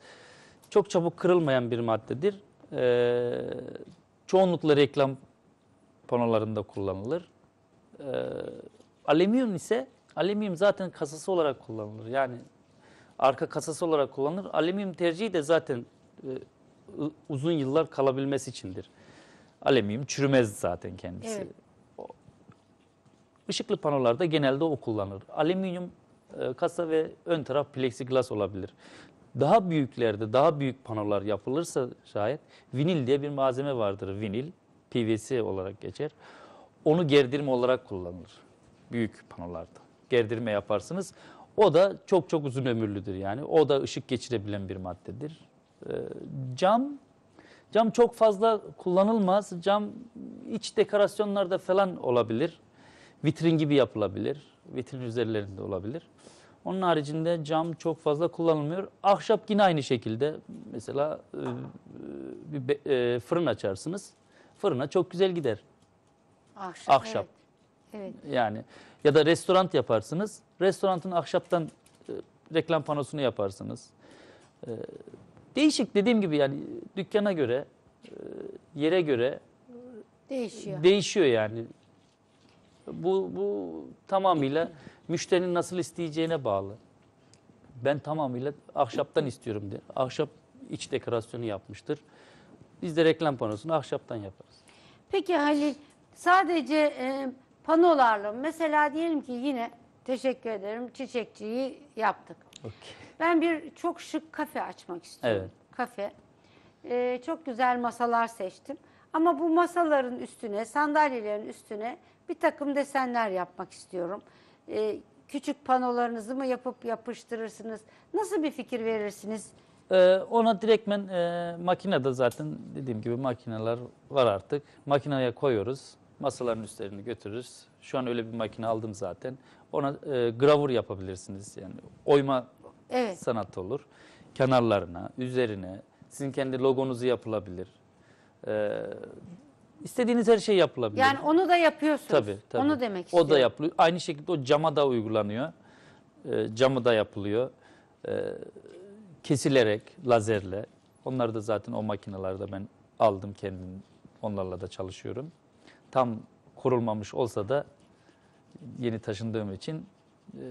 çok çabuk kırılmayan bir maddedir. E, çoğunlukla reklam panolarında kullanılır. E, alüminyum ise alüminyum zaten kasası olarak kullanılır. Yani arka kasası olarak kullanılır. Alüminyum tercihi de zaten e, uzun yıllar kalabilmesi içindir. Alüminyum çürümez zaten kendisi. Evet. Işıklı panolarda genelde o kullanılır. Alüminyum e, kasa ve ön taraf plexiglas olabilir. Daha büyüklerde, daha büyük panolar yapılırsa şayet vinil diye bir malzeme vardır. Vinil, PVC olarak geçer. Onu gerdirme olarak kullanılır. Büyük panolarda. Gerdirme yaparsınız. O da çok çok uzun ömürlüdür yani. O da ışık geçirebilen bir maddedir. Ee, cam Cam çok fazla kullanılmaz. Cam iç dekorasyonlarda falan olabilir. Vitrin gibi yapılabilir. Vitrin üzerlerinde olabilir. Onun haricinde cam çok fazla kullanılmıyor. Ahşap yine aynı şekilde. Mesela e, bir be- e, fırın açarsınız. Fırına çok güzel gider. Ahşap. Ahşap. Evet. evet. Yani ya da restoran yaparsınız. Restoranın ahşaptan e, reklam panosunu yaparsınız. E, değişik dediğim gibi yani dükkana göre, e, yere göre Değişiyor. değişiyor yani. Bu bu tamamıyla müşterinin nasıl isteyeceğine bağlı. Ben tamamıyla ahşaptan istiyorum diye. Ahşap iç dekorasyonu yapmıştır. Biz de reklam panosunu ahşaptan yaparız. Peki Halil sadece e, panolarla mesela diyelim ki yine teşekkür ederim çiçekçiyi yaptık. Okey. Ben bir çok şık kafe açmak istiyorum. Evet. Kafe. E, çok güzel masalar seçtim. Ama bu masaların üstüne, sandalyelerin üstüne bir takım desenler yapmak istiyorum. E, küçük panolarınızı mı yapıp yapıştırırsınız? Nasıl bir fikir verirsiniz? Ee, ona direktmen e, makinede zaten dediğim gibi makineler var artık. Makineye koyuyoruz. Masaların üstlerini götürürüz. Şu an öyle bir makine aldım zaten. Ona e, gravur yapabilirsiniz. Yani oyma Evet. sanatı olur. Kenarlarına, üzerine sizin kendi logonuzu yapılabilir. Ee, istediğiniz her şey yapılabilir. Yani onu da yapıyorsunuz. Tabii, tabii. Onu demek O istiyorum. da yapılıyor. Aynı şekilde o cama da uygulanıyor. Ee, camı da yapılıyor. Ee, kesilerek lazerle. Onları da zaten o makinelerde ben aldım kendim. Onlarla da çalışıyorum. Tam kurulmamış olsa da yeni taşındığım için e,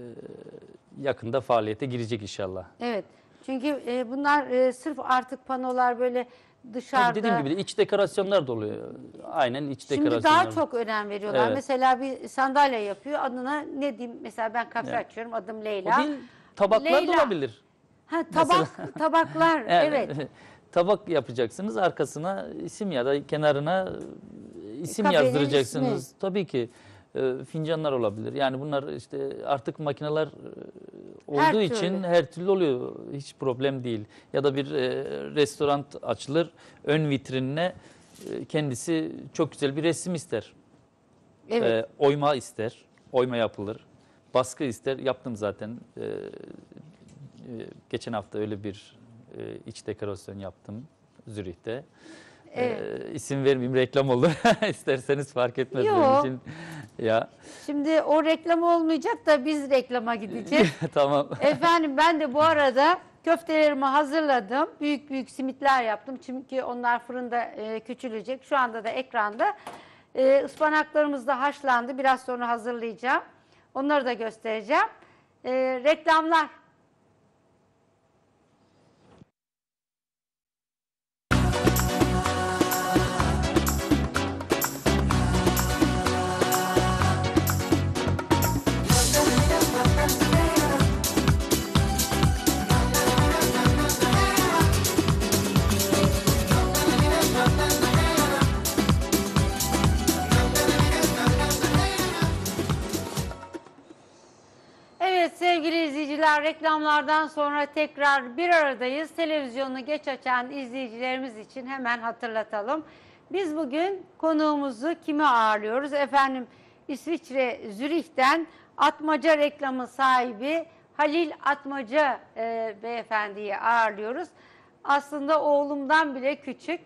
yakında faaliyete girecek inşallah. Evet. Çünkü e, bunlar e, sırf artık panolar böyle dışarıda. Tabii dediğim gibi de iç dekorasyonlar da oluyor. Aynen iç Şimdi dekorasyonlar. daha çok önem veriyorlar. Evet. Mesela bir sandalye yapıyor. Adına ne diyeyim? Mesela ben kafe Evet. açıyorum. Adım O Leyla. değil, tabaklar Leyla. da olabilir. Ha tabak tabaklar. Evet. Tabak yapacaksınız arkasına isim ya da kenarına isim Kafenin yazdıracaksınız. ismi. Tabii ki e, fincanlar olabilir. Yani bunlar işte artık makineler e, olduğu Her için türlü. her türlü oluyor. Hiç problem değil. Ya da bir e, restoran açılır. Ön vitrinine e, kendisi çok güzel bir resim ister. Evet. E, oyma ister. Oyma yapılır. Baskı ister. Yaptım zaten. E, e, geçen hafta öyle bir e, iç dekorasyon yaptım Zürih'te. Evet. E, isim vermeyeyim reklam olur. İsterseniz fark etmez Yo. benim için. Ya Şimdi o reklam olmayacak da biz reklama gideceğiz. tamam. Efendim ben de bu arada köftelerimi hazırladım. Büyük büyük simitler yaptım. Çünkü onlar fırında e, küçülecek. Şu anda da ekranda. E, ıspanaklarımız da haşlandı. Biraz sonra hazırlayacağım. Onları da göstereceğim. E, reklamlar. Reklamlardan sonra tekrar bir aradayız. Televizyonu geç açan izleyicilerimiz için hemen hatırlatalım. Biz bugün konuğumuzu kimi ağırlıyoruz? Efendim İsviçre Zürih'ten Atmaca reklamı sahibi Halil Atmaca e, beyefendiyi ağırlıyoruz. Aslında oğlumdan bile küçük.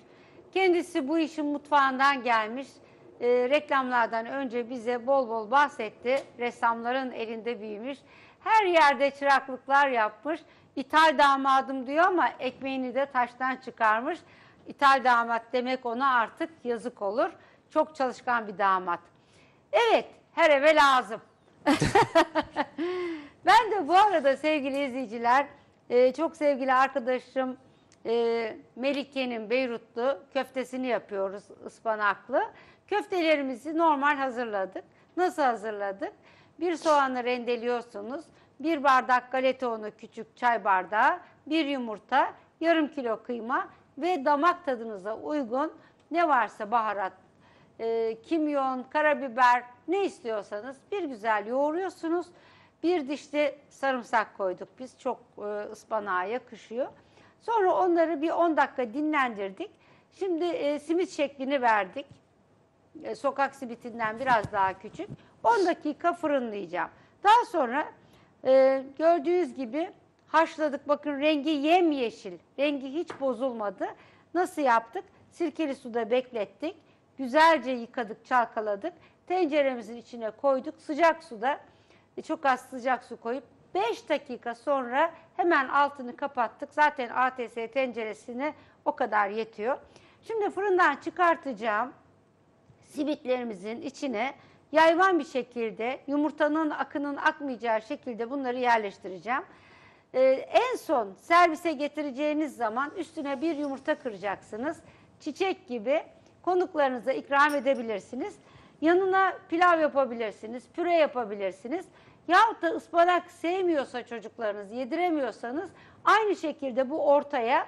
Kendisi bu işin mutfağından gelmiş. E, reklamlardan önce bize bol bol bahsetti. Ressamların elinde büyümüş. Her yerde çıraklıklar yapmış. İthal damadım diyor ama ekmeğini de taştan çıkarmış. İthal damat demek ona artık yazık olur. Çok çalışkan bir damat. Evet, her eve lazım. ben de bu arada sevgili izleyiciler, e, çok sevgili arkadaşım e, Melike'nin Beyrutlu köftesini yapıyoruz ıspanaklı. Köftelerimizi normal hazırladık. Nasıl hazırladık? Bir soğanı rendeliyorsunuz. Bir bardak galeta unu küçük çay bardağı, bir yumurta, yarım kilo kıyma ve damak tadınıza uygun ne varsa baharat, e, kimyon, karabiber ne istiyorsanız bir güzel yoğuruyorsunuz. Bir diş de sarımsak koyduk biz. Çok e, ıspanağa yakışıyor. Sonra onları bir 10 dakika dinlendirdik. Şimdi e, simit şeklini verdik. E, sokak simitinden biraz daha küçük. 10 dakika fırınlayacağım. Daha sonra e, gördüğünüz gibi haşladık. Bakın rengi yemyeşil. Rengi hiç bozulmadı. Nasıl yaptık? Sirkeli suda beklettik. Güzelce yıkadık, çalkaladık. Tenceremizin içine koyduk. Sıcak suda e, çok az sıcak su koyup 5 dakika sonra hemen altını kapattık. Zaten ATS tenceresine o kadar yetiyor. Şimdi fırından çıkartacağım simitlerimizin içine yayvan bir şekilde yumurtanın akının akmayacağı şekilde bunları yerleştireceğim. Ee, en son servise getireceğiniz zaman üstüne bir yumurta kıracaksınız. Çiçek gibi konuklarınıza ikram edebilirsiniz. Yanına pilav yapabilirsiniz, püre yapabilirsiniz. Yahut da ıspanak sevmiyorsa çocuklarınız, yediremiyorsanız aynı şekilde bu ortaya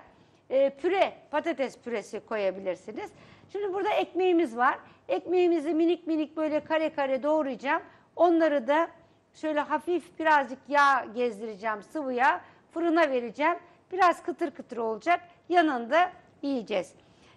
e, püre, patates püresi koyabilirsiniz. Şimdi burada ekmeğimiz var. Ekmeğimizi minik minik böyle kare kare doğrayacağım. Onları da şöyle hafif birazcık yağ gezdireceğim, sıvı yağ. Fırına vereceğim. Biraz kıtır kıtır olacak. Yanında yiyeceğiz.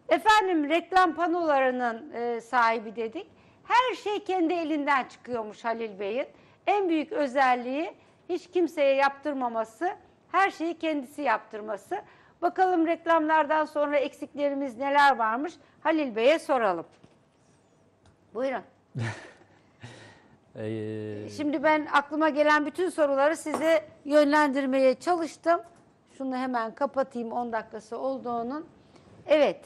Efendim reklam panolarının e, sahibi dedik. Her şey kendi elinden çıkıyormuş Halil Bey'in. En büyük özelliği hiç kimseye yaptırmaması, her şeyi kendisi yaptırması. Bakalım reklamlardan sonra eksiklerimiz neler varmış Halil Bey'e soralım. Buyurun. Ee, Şimdi ben aklıma gelen bütün soruları size yönlendirmeye çalıştım. Şunu hemen kapatayım 10 dakikası olduğunun. Evet.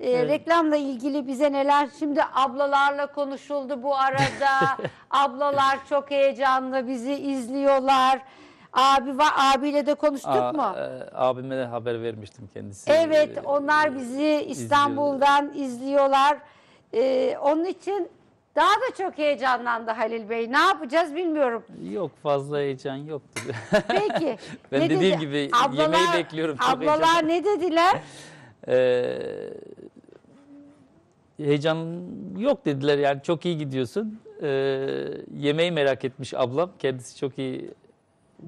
Ee, Evet. Reklamla ilgili bize neler şimdi ablalarla konuşuldu bu arada. Ablalar çok heyecanlı bizi izliyorlar. Abi var abiyle de konuştuk a- mu? e, abime de haber vermiştim kendisi. Evet, onlar bizi İstanbul'dan izliyorlar. Ee, onun için daha da çok heyecanlandı Halil Bey. Ne yapacağız bilmiyorum. Yok fazla heyecan yoktu. Peki. Ben ne dediğim dedi? gibi yemeği bekliyorum, çok Ablalar heyecanlı. ne dediler? Ee, heyecan yok dediler yani çok iyi gidiyorsun. Ee, yemeği merak etmiş ablam. Kendisi çok iyi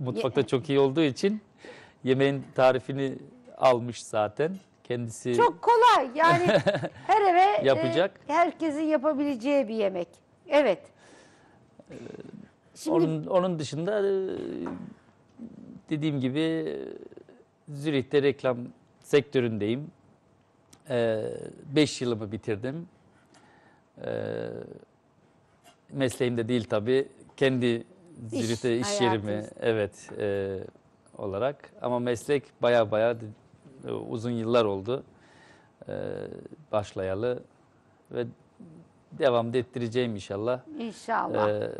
mutfakta Ye- çok iyi olduğu için yemeğin tarifini almış zaten. Kendisi Çok kolay. Yani her eve e, Yapacak. herkesin yapabileceği bir yemek. Evet. Şimdi onun onun dışında e, dediğim gibi Zürih'te reklam sektöründeyim. 5 yılımı bitirdim. Ee, mesleğimde değil tabii. Kendi Zürih'te iş, yerimi hayatınız. evet e, olarak ama meslek baya baya e, uzun yıllar oldu e, başlayalı ve devam ettireceğim inşallah. inşallah. Ee,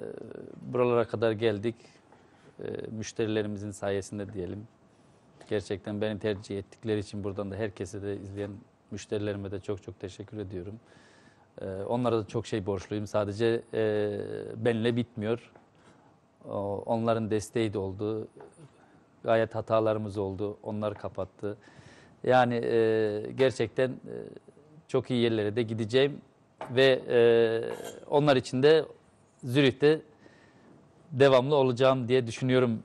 buralara kadar geldik. Ee, müşterilerimizin sayesinde diyelim. Gerçekten beni tercih ettikleri için buradan da herkese de izleyen müşterilerime de çok çok teşekkür ediyorum. Ee, onlara da çok şey borçluyum. Sadece e, benle bitmiyor. Onların desteği de oldu. Gayet hatalarımız oldu. Onlar kapattı. Yani e, gerçekten e, çok iyi yerlere de gideceğim ve e, onlar için de Zürih'te devamlı olacağım diye düşünüyorum.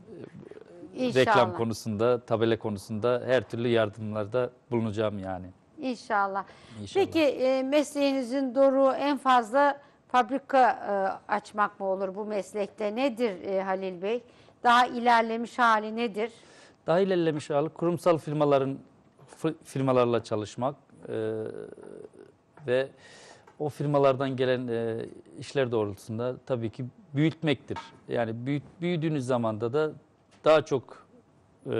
İnşallah. Reklam konusunda, tabela konusunda her türlü yardımlarda bulunacağım yani. İnşallah. İnşallah. Peki e, mesleğinizin doru en fazla fabrika e, açmak mı olur bu meslekte? Nedir e, Halil Bey? Daha ilerlemiş hali nedir? Daha ilerlemiş hali kurumsal firmaların fi- firmalarla çalışmak e, ve o firmalardan gelen e, işler doğrultusunda tabii ki büyütmektir. Yani büyüt, büyüdüğünüz zamanda da daha çok e,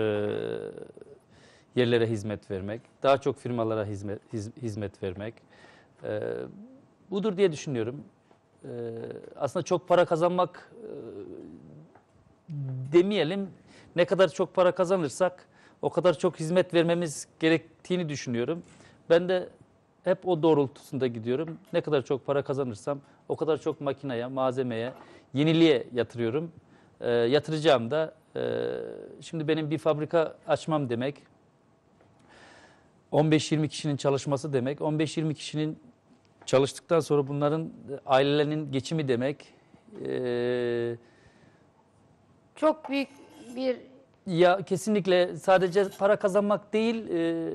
yerlere hizmet vermek, daha çok firmalara hizmet hiz- hizmet vermek e, budur diye düşünüyorum. E, aslında çok para kazanmak demeyelim. Ne kadar çok para kazanırsak o kadar çok hizmet vermemiz gerektiğini düşünüyorum. Ben de hep o doğrultusunda gidiyorum. Ne kadar çok para kazanırsam o kadar çok makineye, malzemeye, yeniliğe yatırıyorum. Ee, yatıracağım da e, şimdi benim bir fabrika açmam demek 15-20 kişinin çalışması demek. 15-20 kişinin çalıştıktan sonra bunların ailelerinin geçimi demek. Ee, Çok büyük bir Ya kesinlikle sadece para kazanmak değil, e,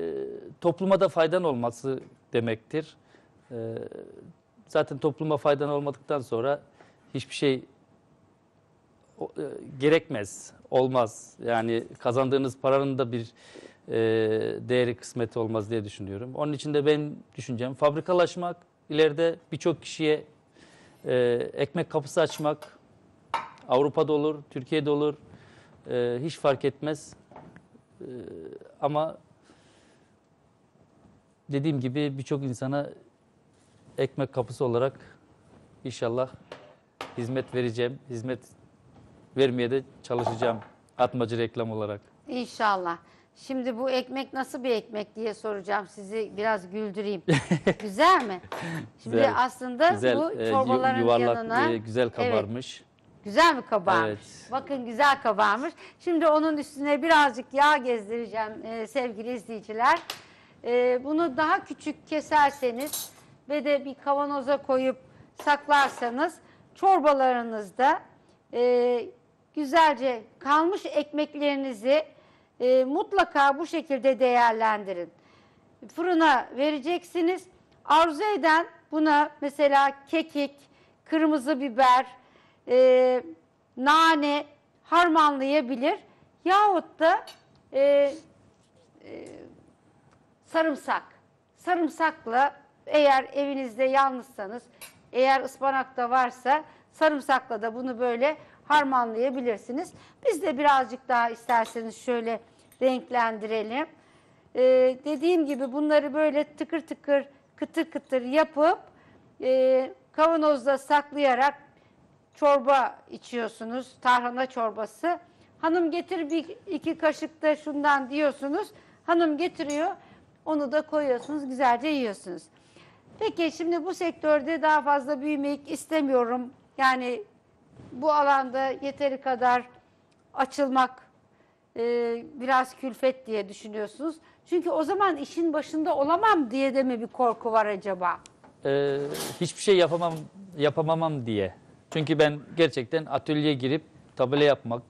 topluma da faydan olması demektir. E, zaten topluma faydan olmadıktan sonra hiçbir şey o- e, gerekmez, olmaz. Yani kazandığınız paranın da bir e, değeri kısmeti olmaz diye düşünüyorum. Onun için de ben düşüncem fabrikalaşmak, ileride birçok kişiye e, ekmek kapısı açmak, Avrupa'da olur, Türkiye'de olur. Ee, hiç fark etmez. Ee, ama dediğim gibi birçok insana ekmek kapısı olarak inşallah hizmet vereceğim. Hizmet vermeye de çalışacağım atmacı reklam olarak. inşallah. Şimdi bu ekmek nasıl bir ekmek diye soracağım sizi biraz güldüreyim. güzel mi? Şimdi Güzel, aslında Güzel, bu e, çorbaların yuvarlak, yanına e, güzel Evet. kabarmış. Güzel mi kabarmış? Evet. Bakın güzel kabarmış. Şimdi onun üstüne birazcık yağ gezdireceğim e, sevgili izleyiciler. E, bunu daha küçük keserseniz ve de bir kavanoza koyup saklarsanız çorbalarınızda e, güzelce kalmış ekmeklerinizi e, mutlaka bu şekilde değerlendirin fırına vereceksiniz. Arzu eden buna mesela kekik, kırmızı biber, e, nane harmanlayabilir. Yahut da e, e, sarımsak. Sarımsakla eğer evinizde yalnızsanız, eğer ıspanak da varsa sarımsakla da bunu böyle harmanlayabilirsiniz. Biz de birazcık daha isterseniz şöyle renklendirelim. Ee, dediğim gibi bunları böyle tıkır tıkır kıtır kıtır yapıp e, kavanozda saklayarak çorba içiyorsunuz. Tarhana çorbası. Hanım getir bir iki kaşık da şundan diyorsunuz. Hanım getiriyor. Onu da koyuyorsunuz. Güzelce yiyorsunuz. Peki şimdi bu sektörde daha fazla büyümek istemiyorum. Yani bu alanda yeteri kadar açılmak e, biraz külfet diye düşünüyorsunuz. Çünkü o zaman işin başında olamam diye de mi bir korku var acaba? Ee, hiçbir şey yapamam yapamamam diye. Çünkü ben gerçekten atölyeye girip tabela yapmak,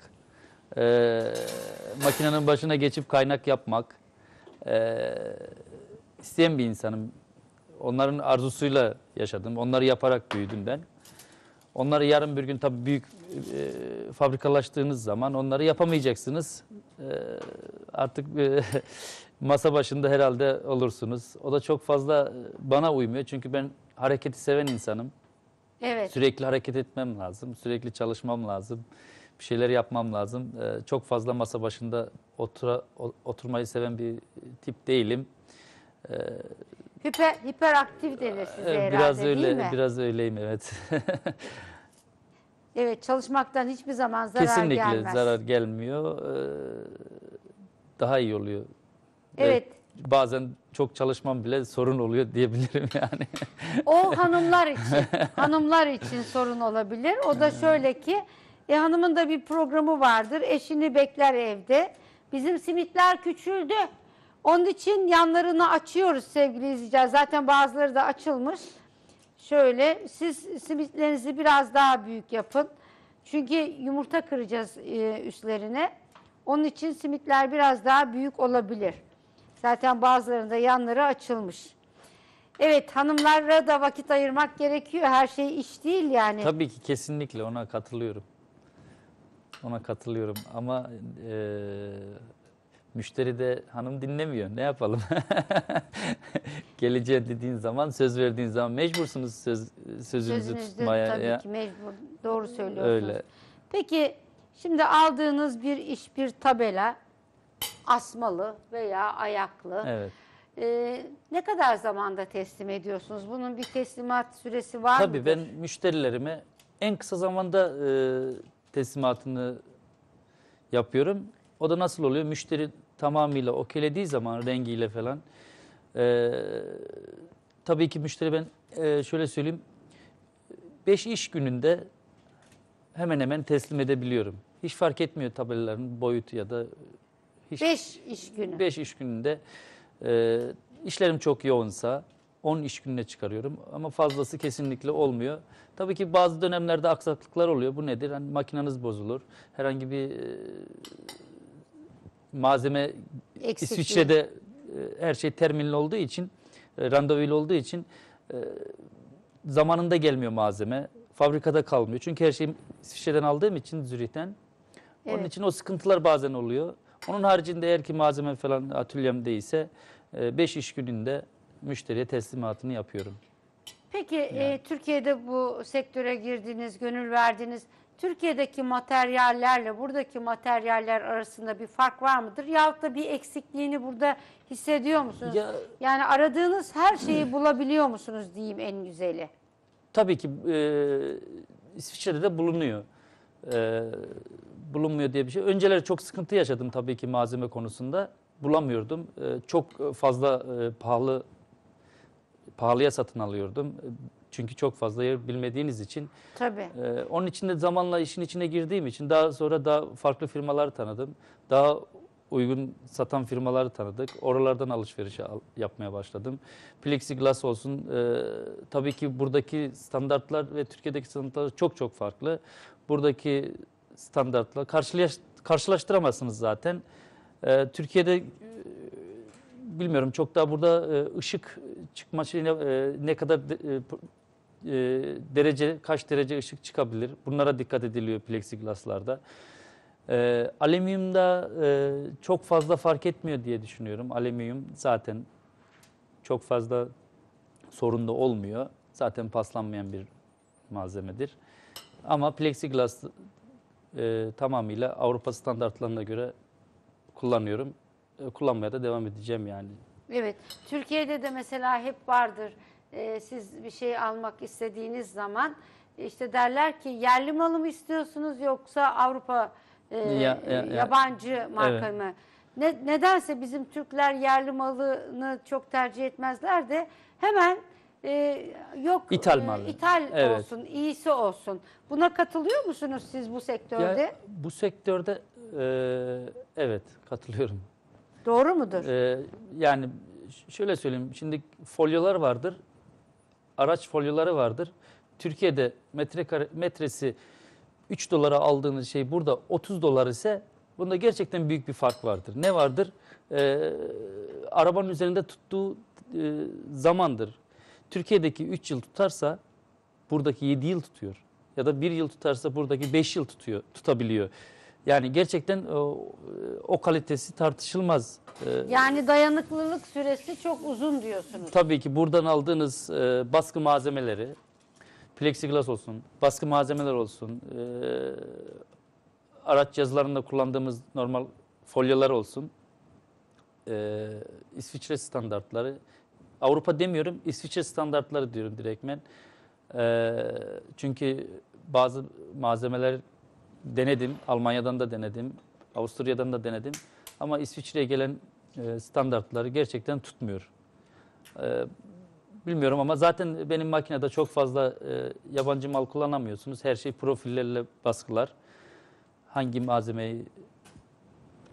e, makinenin başına geçip kaynak yapmak e, isteyen bir insanım. Onların arzusuyla yaşadım. Onları yaparak büyüdüm ben. Onları yarın bir gün tabii büyük e, fabrikalaştığınız zaman onları yapamayacaksınız. E, artık e, masa başında herhalde olursunuz. O da çok fazla bana uymuyor. Çünkü ben hareketi seven insanım. Evet. Sürekli hareket etmem lazım. Sürekli çalışmam lazım. Bir şeyler yapmam lazım. E, çok fazla masa başında otura, oturmayı seven bir tip değilim. Hiper, hiperaktif denir size herhalde biraz değil öyle, mi? biraz öyleyim evet. Evet çalışmaktan hiçbir zaman zarar Kesinlikle gelmez. zarar gelmiyor. Daha iyi oluyor. Ve Evet. Bazen çok çalışmam bile sorun oluyor diyebilirim yani. O hanımlar için, hanımlar için sorun olabilir. O da şöyle ki, e, hanımın da bir programı vardır. Eşini bekler evde. Bizim simitler küçüldü. Onun için yanlarını açıyoruz sevgili izleyiciler. Zaten bazıları da açılmış. Şöyle siz simitlerinizi biraz daha büyük yapın. Çünkü yumurta kıracağız e, üstlerine. Onun için simitler biraz daha büyük olabilir. Zaten bazılarında yanları açılmış. Evet hanımlara da vakit ayırmak gerekiyor. Her şey iş değil yani. Tabii ki kesinlikle ona katılıyorum. Ona katılıyorum ama e, müşteri de hanım dinlemiyor. Ne yapalım? Geleceğe dediğin zaman, söz verdiğin zaman mecbursunuz söz, sözünüzü Sözünüzde tutmaya. tabii Ya, ki mecbur. Doğru söylüyorsunuz. Öyle. Peki şimdi aldığınız bir iş, bir tabela asmalı veya ayaklı. Evet. Ee, ne kadar zamanda teslim ediyorsunuz? Bunun bir teslimat süresi var Tabii mıdır? ben müşterilerime en kısa zamanda e, teslimatını yapıyorum. O da nasıl oluyor? Müşteri tamamıyla okeylediği zaman rengiyle falan. e, tabii ki müşteri ben e, şöyle söyleyeyim. 5 iş gününde hemen hemen teslim edebiliyorum. Hiç fark etmiyor tabelaların boyutu ya da hiç Beş iş günü. 5 iş gününde e, işlerim çok yoğunsa 10 iş gününe çıkarıyorum ama fazlası kesinlikle olmuyor. Tabii ki bazı dönemlerde aksaklıklar oluyor. Bu nedir? Hani makineniz bozulur. Herhangi bir e, malzeme Eksikliği. İsviçre'de e, her şey terminli olduğu için, e, randevuyla olduğu için e, zamanında gelmiyor malzeme. Fabrikada kalmıyor. Çünkü her şeyi İsviçre'den aldığım için Zürih'ten. Onun Evet. için o sıkıntılar bazen oluyor. Onun haricinde eğer ki malzeme falan atölyemdeyse 5 iş gününde müşteriye teslimatını yapıyorum. Peki e, Türkiye'de bu sektöre girdiniz, gönül verdiniz. Türkiye'deki materyallerle buradaki materyaller arasında bir fark var mıdır? Yahut da bir eksikliğini burada hissediyor musunuz? Ya- Yani aradığınız her şeyi bulabiliyor musunuz diyeyim en güzeli. Tabii ki e, İsviçre'de de bulunuyor. E, bulunmuyor diye bir şey. Önceleri çok sıkıntı yaşadım tabii ki malzeme konusunda. Bulamıyordum. E, çok fazla e, pahalı pahalıya satın alıyordum. E, Çünkü çok fazla yer bilmediğiniz için. Tabii. Ee, onun için de zamanla işin içine girdiğim için daha sonra daha farklı firmaları tanıdım. Daha uygun satan firmaları tanıdık. Oralardan alışveriş al- yapmaya başladım. Plexiglas olsun. e, tabii ki buradaki standartlar ve Türkiye'deki standartlar çok çok farklı. Buradaki standartla karşılaş, karşılaştıramazsınız zaten. E, Türkiye'de e, bilmiyorum çok daha burada e, ışık çıkma şeyine e, ne kadar de- e, e, derece kaç derece ışık çıkabilir? Bunlara dikkat ediliyor plexiglaslarda. E, alüminyumda e, çok fazla fark etmiyor diye düşünüyorum. Alüminyum zaten çok fazla sorun da olmuyor. Zaten paslanmayan bir malzemedir. Ama plexiglas e, tamamıyla Avrupa standartlarına göre kullanıyorum. E, kullanmaya da devam edeceğim yani. Evet. Türkiye'de de mesela hep vardır. Ee, siz bir şey almak istediğiniz zaman işte derler ki yerli malı mı istiyorsunuz yoksa Avrupa e, Ya- ya- e, ya. yabancı marka Evet. mı? Ne, nedense bizim Türkler yerli malını çok tercih etmezler de hemen e, yok İthal e, malı. ithal Evet. olsun, iyisi olsun. Buna katılıyor musunuz siz bu sektörde? Ya, bu sektörde e, evet katılıyorum. Doğru mudur? E, yani şöyle söyleyeyim. Şimdi folyolar vardır. Araç folyoları vardır. Türkiye'de metrekare metresi 3 dolara aldığınız şey burada 30 dolar ise bunda gerçekten büyük bir fark vardır. Ne vardır? E, arabanın üzerinde tuttuğu e, zamandır. Türkiye'deki 3 yıl tutarsa buradaki 7 yıl tutuyor. Ya da 1 yıl tutarsa buradaki 5 yıl tutuyor, tutabiliyor. Yani gerçekten o, o kalitesi tartışılmaz. Ee, yani dayanıklılık süresi çok uzun diyorsunuz. Tabii ki buradan aldığınız e, baskı malzemeleri, plexiglas olsun, baskı malzemeler olsun, e, araç yazılarında kullandığımız normal folyolar olsun, e, İsviçre standartları, Avrupa demiyorum, İsviçre standartları diyorum direktmen. E, çünkü bazı malzemeler denedim, Almanya'dan da denedim, Avusturya'dan da denedim. Ama İsviçre'ye gelen e, standartları gerçekten tutmuyor. E, bilmiyorum ama zaten benim makinede çok fazla e, yabancı mal kullanamıyorsunuz. Her şey profillerle baskılar. Hangi malzemeyi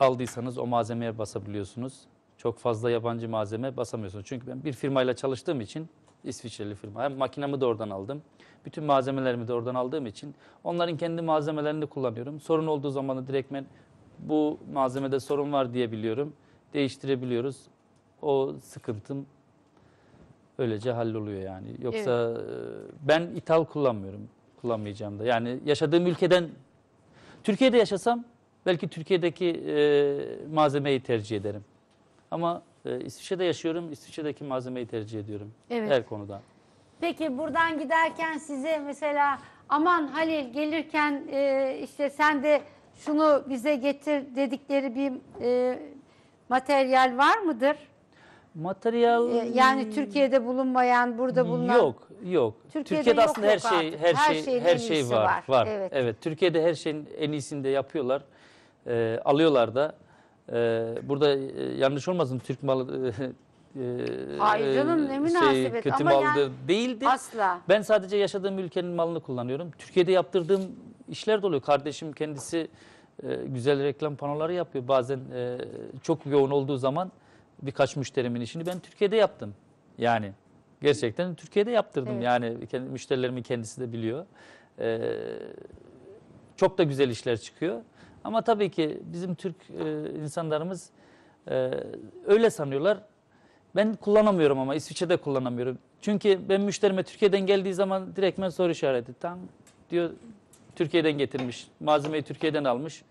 aldıysanız o malzemeye basabiliyorsunuz. Çok fazla yabancı malzeme basamıyorsunuz. Çünkü ben bir firmayla çalıştığım için İsviçreli firma. Makinamı da oradan aldım. Bütün malzemelerimi de oradan aldığım için onların kendi malzemelerini kullanıyorum. Sorun olduğu zaman da direktmen bu malzemede sorun var diye biliyorum. Değiştirebiliyoruz. O sıkıntım öylece halloluyor yani. Yoksa e, ben ithal kullanmıyorum. Kullanmayacağım da. Yani yaşadığım ülkeden Türkiye'de yaşasam belki Türkiye'deki e, malzemeyi tercih ederim. Ama e, İsviçre'de yaşıyorum. İsviçre'deki malzemeyi tercih ediyorum. Evet. Her konuda. Peki buradan giderken size mesela aman Halil gelirken e, işte sen de şunu bize getir dedikleri bir e, materyal var mıdır? Materyal E, yani Türkiye'de bulunmayan, burada bulunan Yok, yok. Türkiye'de Türkiye'de, yok aslında her yok şey artık. her Her şey şeyin her en şey iyisi var. var. Var. Evet. Evet. Türkiye'de her şeyin en iyisini de yapıyorlar. Ee, alıyorlar da. Ee, burada e, yanlış olmasın Türk malı e, Hayır canım, ne şey, münasebet. kötü Ama maldır yani- değildir. asla. Ben sadece yaşadığım ülkenin malını kullanıyorum. Türkiye'de yaptırdığım işler de oluyor. Kardeşim kendisi e, güzel reklam panoları yapıyor. Bazen e, çok yoğun olduğu zaman birkaç müşterimin işini ben Türkiye'de yaptım. Yani gerçekten Türkiye'de yaptırdım. Evet. Yani kendi, müşterilerimin kendisi de biliyor. E, çok da güzel işler çıkıyor. Ama tabii ki bizim Türk e, insanlarımız e, öyle sanıyorlar. Ben kullanamıyorum ama İsviçre'de kullanamıyorum. Çünkü ben müşterime Türkiye'den geldiği zaman direktmen soru işareti. Tam diyor Türkiye'den getirmiş, malzemeyi Türkiye'den almış.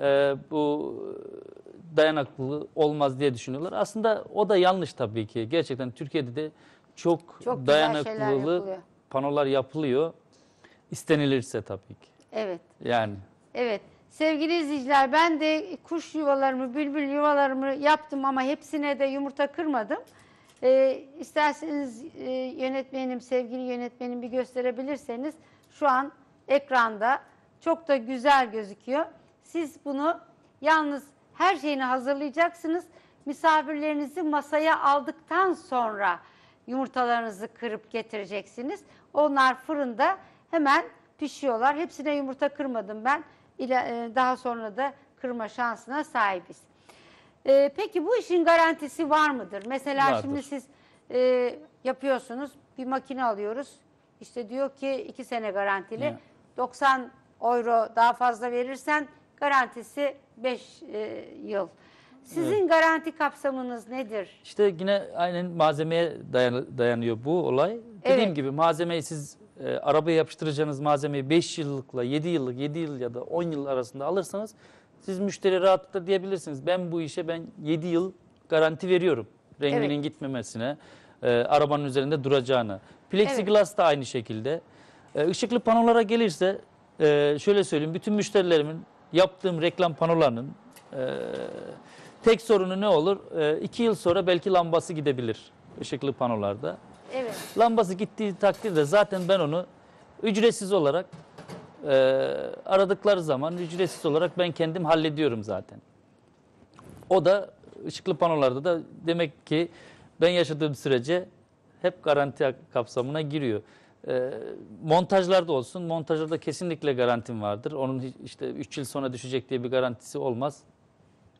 Ee, bu dayanıklı olmaz diye düşünüyorlar. Aslında o da yanlış tabii ki. Gerçekten Türkiye'de de çok, Çok güzel şeyler dayanıklı yapılıyor. panolar yapılıyor. İstenilirse tabii ki. Evet. Yani Evet. Sevgili izleyiciler ben de kuş yuvalarımı, bülbül yuvalarımı yaptım ama hepsine de yumurta kırmadım. Ee, isterseniz e, yönetmenim, sevgili yönetmenim bir gösterebilirseniz şu an ekranda çok da güzel gözüküyor. Siz bunu yalnız her şeyini hazırlayacaksınız. Misafirlerinizi masaya aldıktan sonra yumurtalarınızı kırıp getireceksiniz. Onlar fırında hemen pişiyorlar. Hepsine yumurta kırmadım ben. E, Daha sonra da kırma şansına sahibiz. Ee, peki bu işin garantisi var mıdır? Mesela Vardır. şimdi siz e, yapıyorsunuz, bir makine alıyoruz. İşte diyor ki iki sene garantili. Evet. 90 euro daha fazla verirsen garantisi 5 yıl. Sizin garanti kapsamınız nedir? İşte yine aynen malzemeye dayan- dayanıyor bu olay. Dediğim Evet. gibi malzemeyi siz e, arabaya yapıştıracağınız malzemeyi 5 yıllıkla 7 yıllık 7 yıl ya da 10 yıl arasında alırsanız siz müşteri rahatlıkla diyebilirsiniz. Ben bu işe ben 7 yıl garanti veriyorum. Renginin Evet. gitmemesine, e, arabanın üzerinde duracağına. Plexiglass da aynı şekilde. E, ışıklı panolara gelirse e, şöyle söyleyeyim bütün müşterilerimin yaptığım reklam panolarının e, tek sorunu ne olur? 2 yıl sonra belki lambası gidebilir ışıklı panolarda. Evet. Lambası gittiği takdirde zaten ben onu ücretsiz olarak e, aradıkları zaman ücretsiz olarak ben kendim hallediyorum zaten. O da ışıklı panolarda da demek ki ben yaşadığım sürece hep garanti kapsamına giriyor. E, montajlarda olsun, montajlarda kesinlikle garantim vardır. Onun hiç- işte 3 yıl sonra düşecek diye bir garantisi olmaz.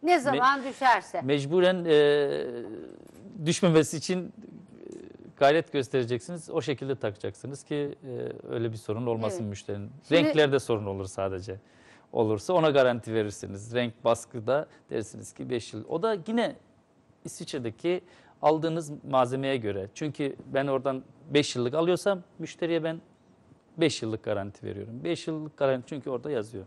Ne zaman düşerse. Mecburen e, düşmemesi için gayret göstereceksiniz. O şekilde takacaksınız ki e, öyle bir sorun olmasın Evet. müşterinin. Şimdi- Renklerde sorun olur sadece. Olursa ona garanti verirsiniz. Renk baskıda dersiniz ki 5 yıl. O da yine İsviçre'deki aldığınız malzemeye göre. Çünkü ben oradan 5 yıllık alıyorsam müşteriye ben 5 yıllık garanti veriyorum. 5 yıllık garanti çünkü orada yazıyor.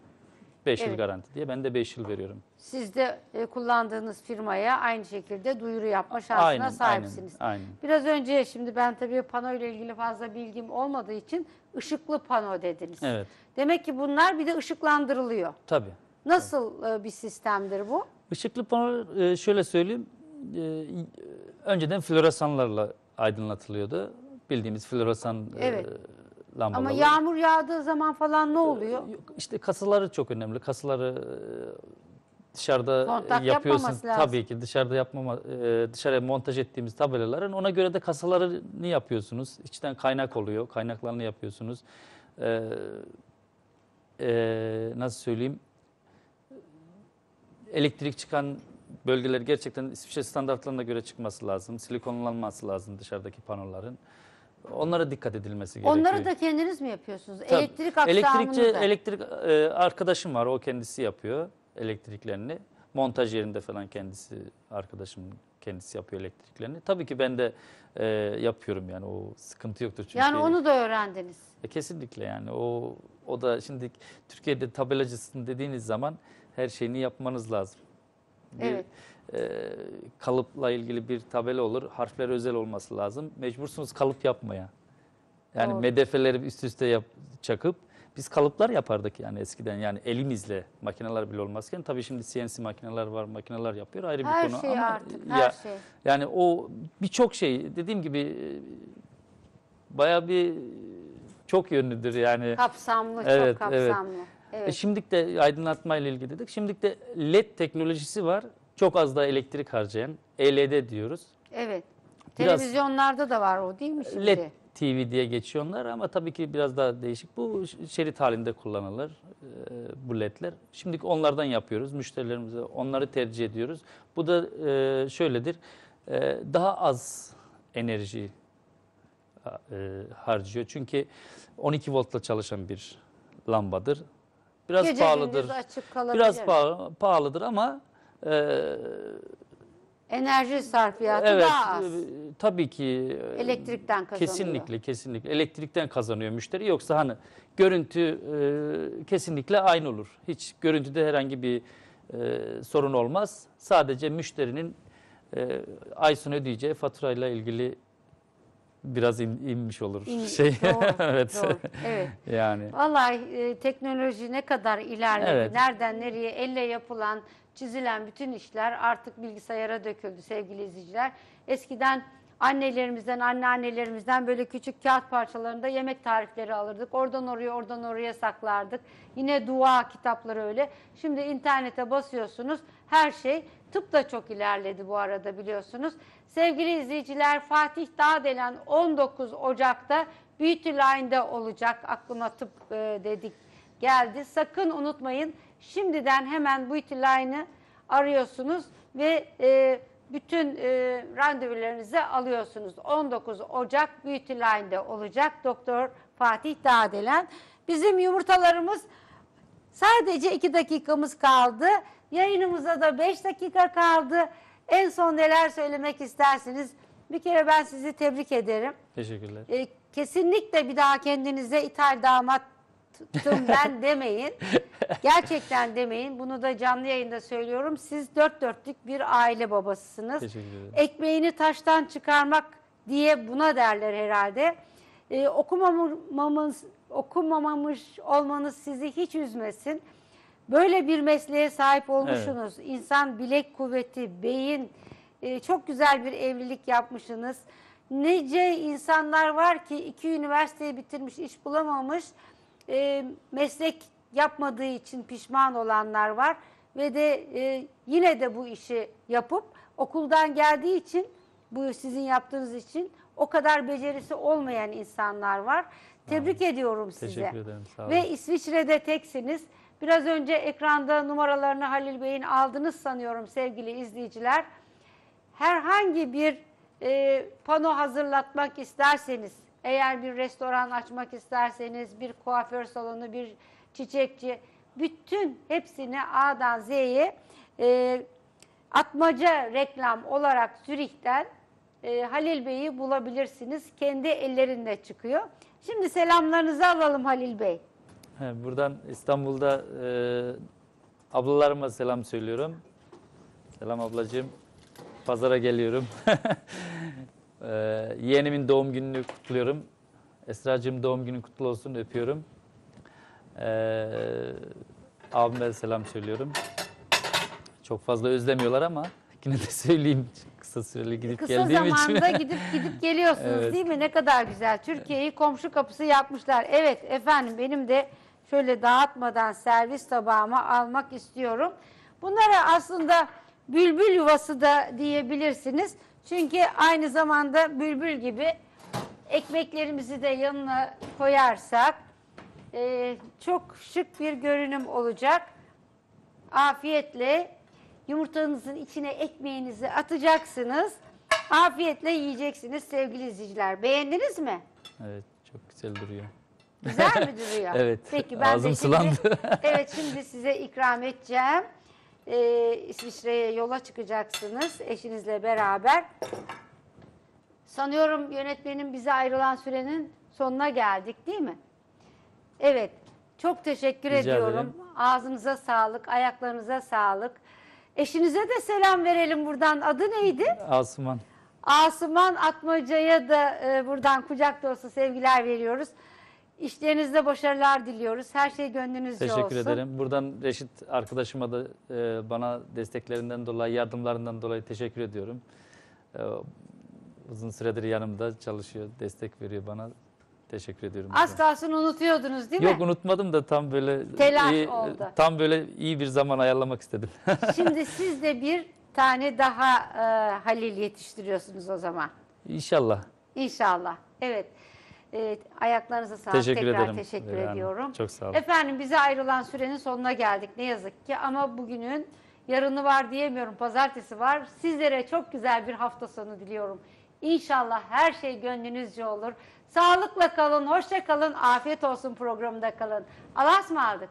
5 Evet. yıl garanti diye ben de 5 yıl veriyorum. Siz de e, kullandığınız firmaya aynı şekilde duyuru yapma şansına Aynen, sahipsiniz. aynen, aynen. Biraz önce şimdi ben tabii pano ile ilgili fazla bilgim olmadığı için ışıklı pano dediniz. Evet. Demek ki bunlar bir de ışıklandırılıyor. Tabii. Nasıl e, bir sistemdir bu? Işıklı pano e, şöyle söyleyeyim. e, Önceden floresanlarla aydınlatılıyordu. Bildiğimiz floresan e, Evet. Lambalar. Ama yağmur yağdığı zaman falan ne oluyor? Yok, İşte kasaları çok önemli. Kasaları e, dışarıda Kontak yapıyorsun. Tabii ki dışarıda yapmama e, dışarıya montaj ettiğimiz tabelaların ona göre de kasalarını yapıyorsunuz. İçten kaynak oluyor. Kaynaklarını yapıyorsunuz. E, e, nasıl söyleyeyim? Elektrik çıkan bölgeler gerçekten İsviçre standartlarına göre çıkması lazım. Silikonlanması lazım dışarıdaki panoların. Onlara dikkat edilmesi gerekiyor. Onları da kendiniz mi yapıyorsunuz? Tabii. Elektrik aksamını Elektrikçi, da. elektrik e, arkadaşım var. O kendisi yapıyor elektriklerini. Montaj yerinde falan kendisi arkadaşım kendisi yapıyor elektriklerini. Tabii ki ben de e, yapıyorum yani o sıkıntı yoktur çünkü. yani onu da öğrendiniz. E, kesinlikle yani o o da şimdi Türkiye'de tabelacısın dediğiniz zaman her şeyini yapmanız lazım. Bir, Evet. E, kalıpla ilgili bir tabela olur. Harfler özel olması lazım. Mecbursunuz kalıp yapmaya. Yani Doğru. medefeleri üst üste yap, çakıp biz kalıplar yapardık yani eskiden yani elimizle makineler bile olmazken tabii şimdi CNC makineler var makineler yapıyor ayrı Her bir konu şey ama artık, her ya, şey. yani o birçok şey dediğim gibi e, baya bir çok yönlüdür yani. Kapsamlı, Evet, çok evet. kapsamlı. Evet. E, şimdilik de aydınlatma ile ilgili dedik. Şimdilik de LED teknolojisi var. Çok az da elektrik harcayan ELD diyoruz. evet. biraz- Televizyonlarda da var o değil mi şimdi? LED TV diye geçiyor onlar ama tabii ki biraz daha değişik. Bu şerit halinde kullanılır e, bu ledler. Şimdilik onlardan yapıyoruz. Müşterilerimize onları tercih ediyoruz. Bu da e, şöyledir. E, daha az enerji e, harcıyor. Çünkü 12 voltla çalışan bir lambadır. Biraz Gece pahalıdır. gündüz açık kalabilir. Biraz pahalı- pahalıdır ama e, Enerji sarfiyatı evet daha az. e, tabii ki e, Elektrikten kazanıyor. Kesinlikle, kesinlikle. Elektrikten kazanıyor müşteri. Yoksa hani görüntü e, kesinlikle aynı olur. Hiç görüntüde herhangi bir e, sorun olmaz. Sadece müşterinin e, ay sonu ödeyeceği faturayla ilgili biraz in- inmiş olur İn- şey. Doğru, evet. doğru. Evet. yani Vallahi e, teknoloji ne kadar ilerledi, Evet. nereden nereye elle yapılan, çizilen bütün işler artık bilgisayara döküldü sevgili izleyiciler. Eskiden annelerimizden, anneannelerimizden böyle küçük kağıt parçalarında yemek tarifleri alırdık. Oradan oraya, oradan oraya saklardık. Yine dua kitapları öyle. Şimdi internete basıyorsunuz. Her şey tıp da çok ilerledi bu arada biliyorsunuz. Sevgili izleyiciler Fatih Dağdelen 19 Ocak'ta Beauty Line'de olacak. Aklıma tıp e, dedik geldi. Sakın unutmayın. Şimdiden hemen Beauty Line'ı arıyorsunuz ve e, bütün e, randevularınızı alıyorsunuz. 19 Ocak Beauty Line'de olacak Doktor Fatih Dağdelen. Bizim yumurtalarımız Sadece 2 dakikamız kaldı. Yayınımıza da 5 dakika kaldı. En son neler söylemek istersiniz? Bir kere ben sizi tebrik ederim. teşekkürler. E, kesinlikle bir daha kendinize ithal damattım ben demeyin. Gerçekten demeyin. Bunu da canlı yayında söylüyorum. Siz dört dörtlük bir aile babasısınız. Teşekkür ederim. Ekmeğini taştan çıkarmak diye buna derler herhalde. Ee, okumamamız, okumamamış olmanız sizi hiç üzmesin. Böyle bir mesleğe sahip olmuşsunuz. İnsan bilek kuvveti, beyin, e, çok güzel bir evlilik yapmışsınız. Nice insanlar var ki iki üniversiteyi bitirmiş, iş bulamamış, e, meslek yapmadığı için pişman olanlar var. Ve de e, yine de bu işi yapıp okuldan geldiği için, bu sizin yaptığınız için o kadar becerisi olmayan insanlar var. Tebrik ediyorum size. Teşekkür ederim. Sağ olun. Ve İsviçre'de teksiniz. Biraz önce ekranda numaralarını Halil Bey'in aldınız sanıyorum sevgili izleyiciler. Herhangi bir e, pano hazırlatmak isterseniz, eğer bir restoran açmak isterseniz, bir kuaför salonu, bir çiçekçi, bütün hepsini A'dan Z'ye e, atmaca reklam olarak Zürih'ten e, Halil Bey'i bulabilirsiniz. Kendi ellerinle çıkıyor. Şimdi selamlarınızı alalım Halil Bey. Buradan İstanbul'da e, ablalarıma selam söylüyorum. Selam ablacığım. Pazara geliyorum. e, yeğenimin doğum gününü kutluyorum. Esra'cığım doğum günü kutlu olsun öpüyorum. E, abime selam söylüyorum. Çok fazla özlemiyorlar ama yine de söyleyeyim kısa süreli gidip Kısa geldiğim için. zamanda gidip gidip geliyorsunuz Evet. değil mi? Ne kadar güzel. Türkiye'yi komşu kapısı yapmışlar. Evet efendim benim de şöyle dağıtmadan servis tabağıma almak istiyorum. Bunlara aslında bülbül yuvası da diyebilirsiniz. Çünkü aynı zamanda bülbül gibi ekmeklerimizi de yanına koyarsak e, çok şık bir görünüm olacak. Afiyetle yumurtanızın içine ekmeğinizi atacaksınız. Afiyetle yiyeceksiniz sevgili izleyiciler. Beğendiniz mi? Evet, çok güzel duruyor. Güzel mi duruyor? Evet, Peki ben ağzım de şimdi, sulandı. evet şimdi size ikram edeceğim. Ee, İsviçre'ye yola çıkacaksınız eşinizle beraber. Sanıyorum yönetmenin bize ayrılan sürenin sonuna geldik değil mi? Evet. Çok teşekkür Rica ediyorum. ederim. Ağzınıza sağlık, ayaklarınıza sağlık. Eşinize de selam verelim buradan. Adı neydi? Asuman, Asuman Atmaca'ya da e, buradan kucak dolusu sevgiler veriyoruz. İşlerinizde başarılar diliyoruz. Her şey gönlünüzce teşekkür olsun. ederim. Buradan Reşit arkadaşıma da e, bana desteklerinden dolayı, yardımlarından dolayı teşekkür ediyorum. E, uzun süredir yanımda çalışıyor, destek veriyor bana. Teşekkür ediyorum. Az kalsın unutuyordunuz değil mi? Yok unutmadım da tam böyle Telaş iyi, oldu. tam böyle iyi bir zaman ayarlamak istedim. Şimdi siz de bir tane daha e, Halil yetiştiriyorsunuz o zaman. İnşallah. İnşallah. Evet. E, ayaklarınıza sağlık. Teşekkür Tekrar ederim. teşekkür Leyla ediyorum. Hanım. Çok sağ olun. Efendim bize ayrılan sürenin sonuna geldik ne yazık ki ama bugünün yarını var diyemiyorum. Pazartesi var. Sizlere çok güzel bir hafta sonu diliyorum. İnşallah her şey gönlünüzce olur. Sağlıkla kalın, hoşça kalın, afiyet olsun programında kalın. Allah'a ısmarladık.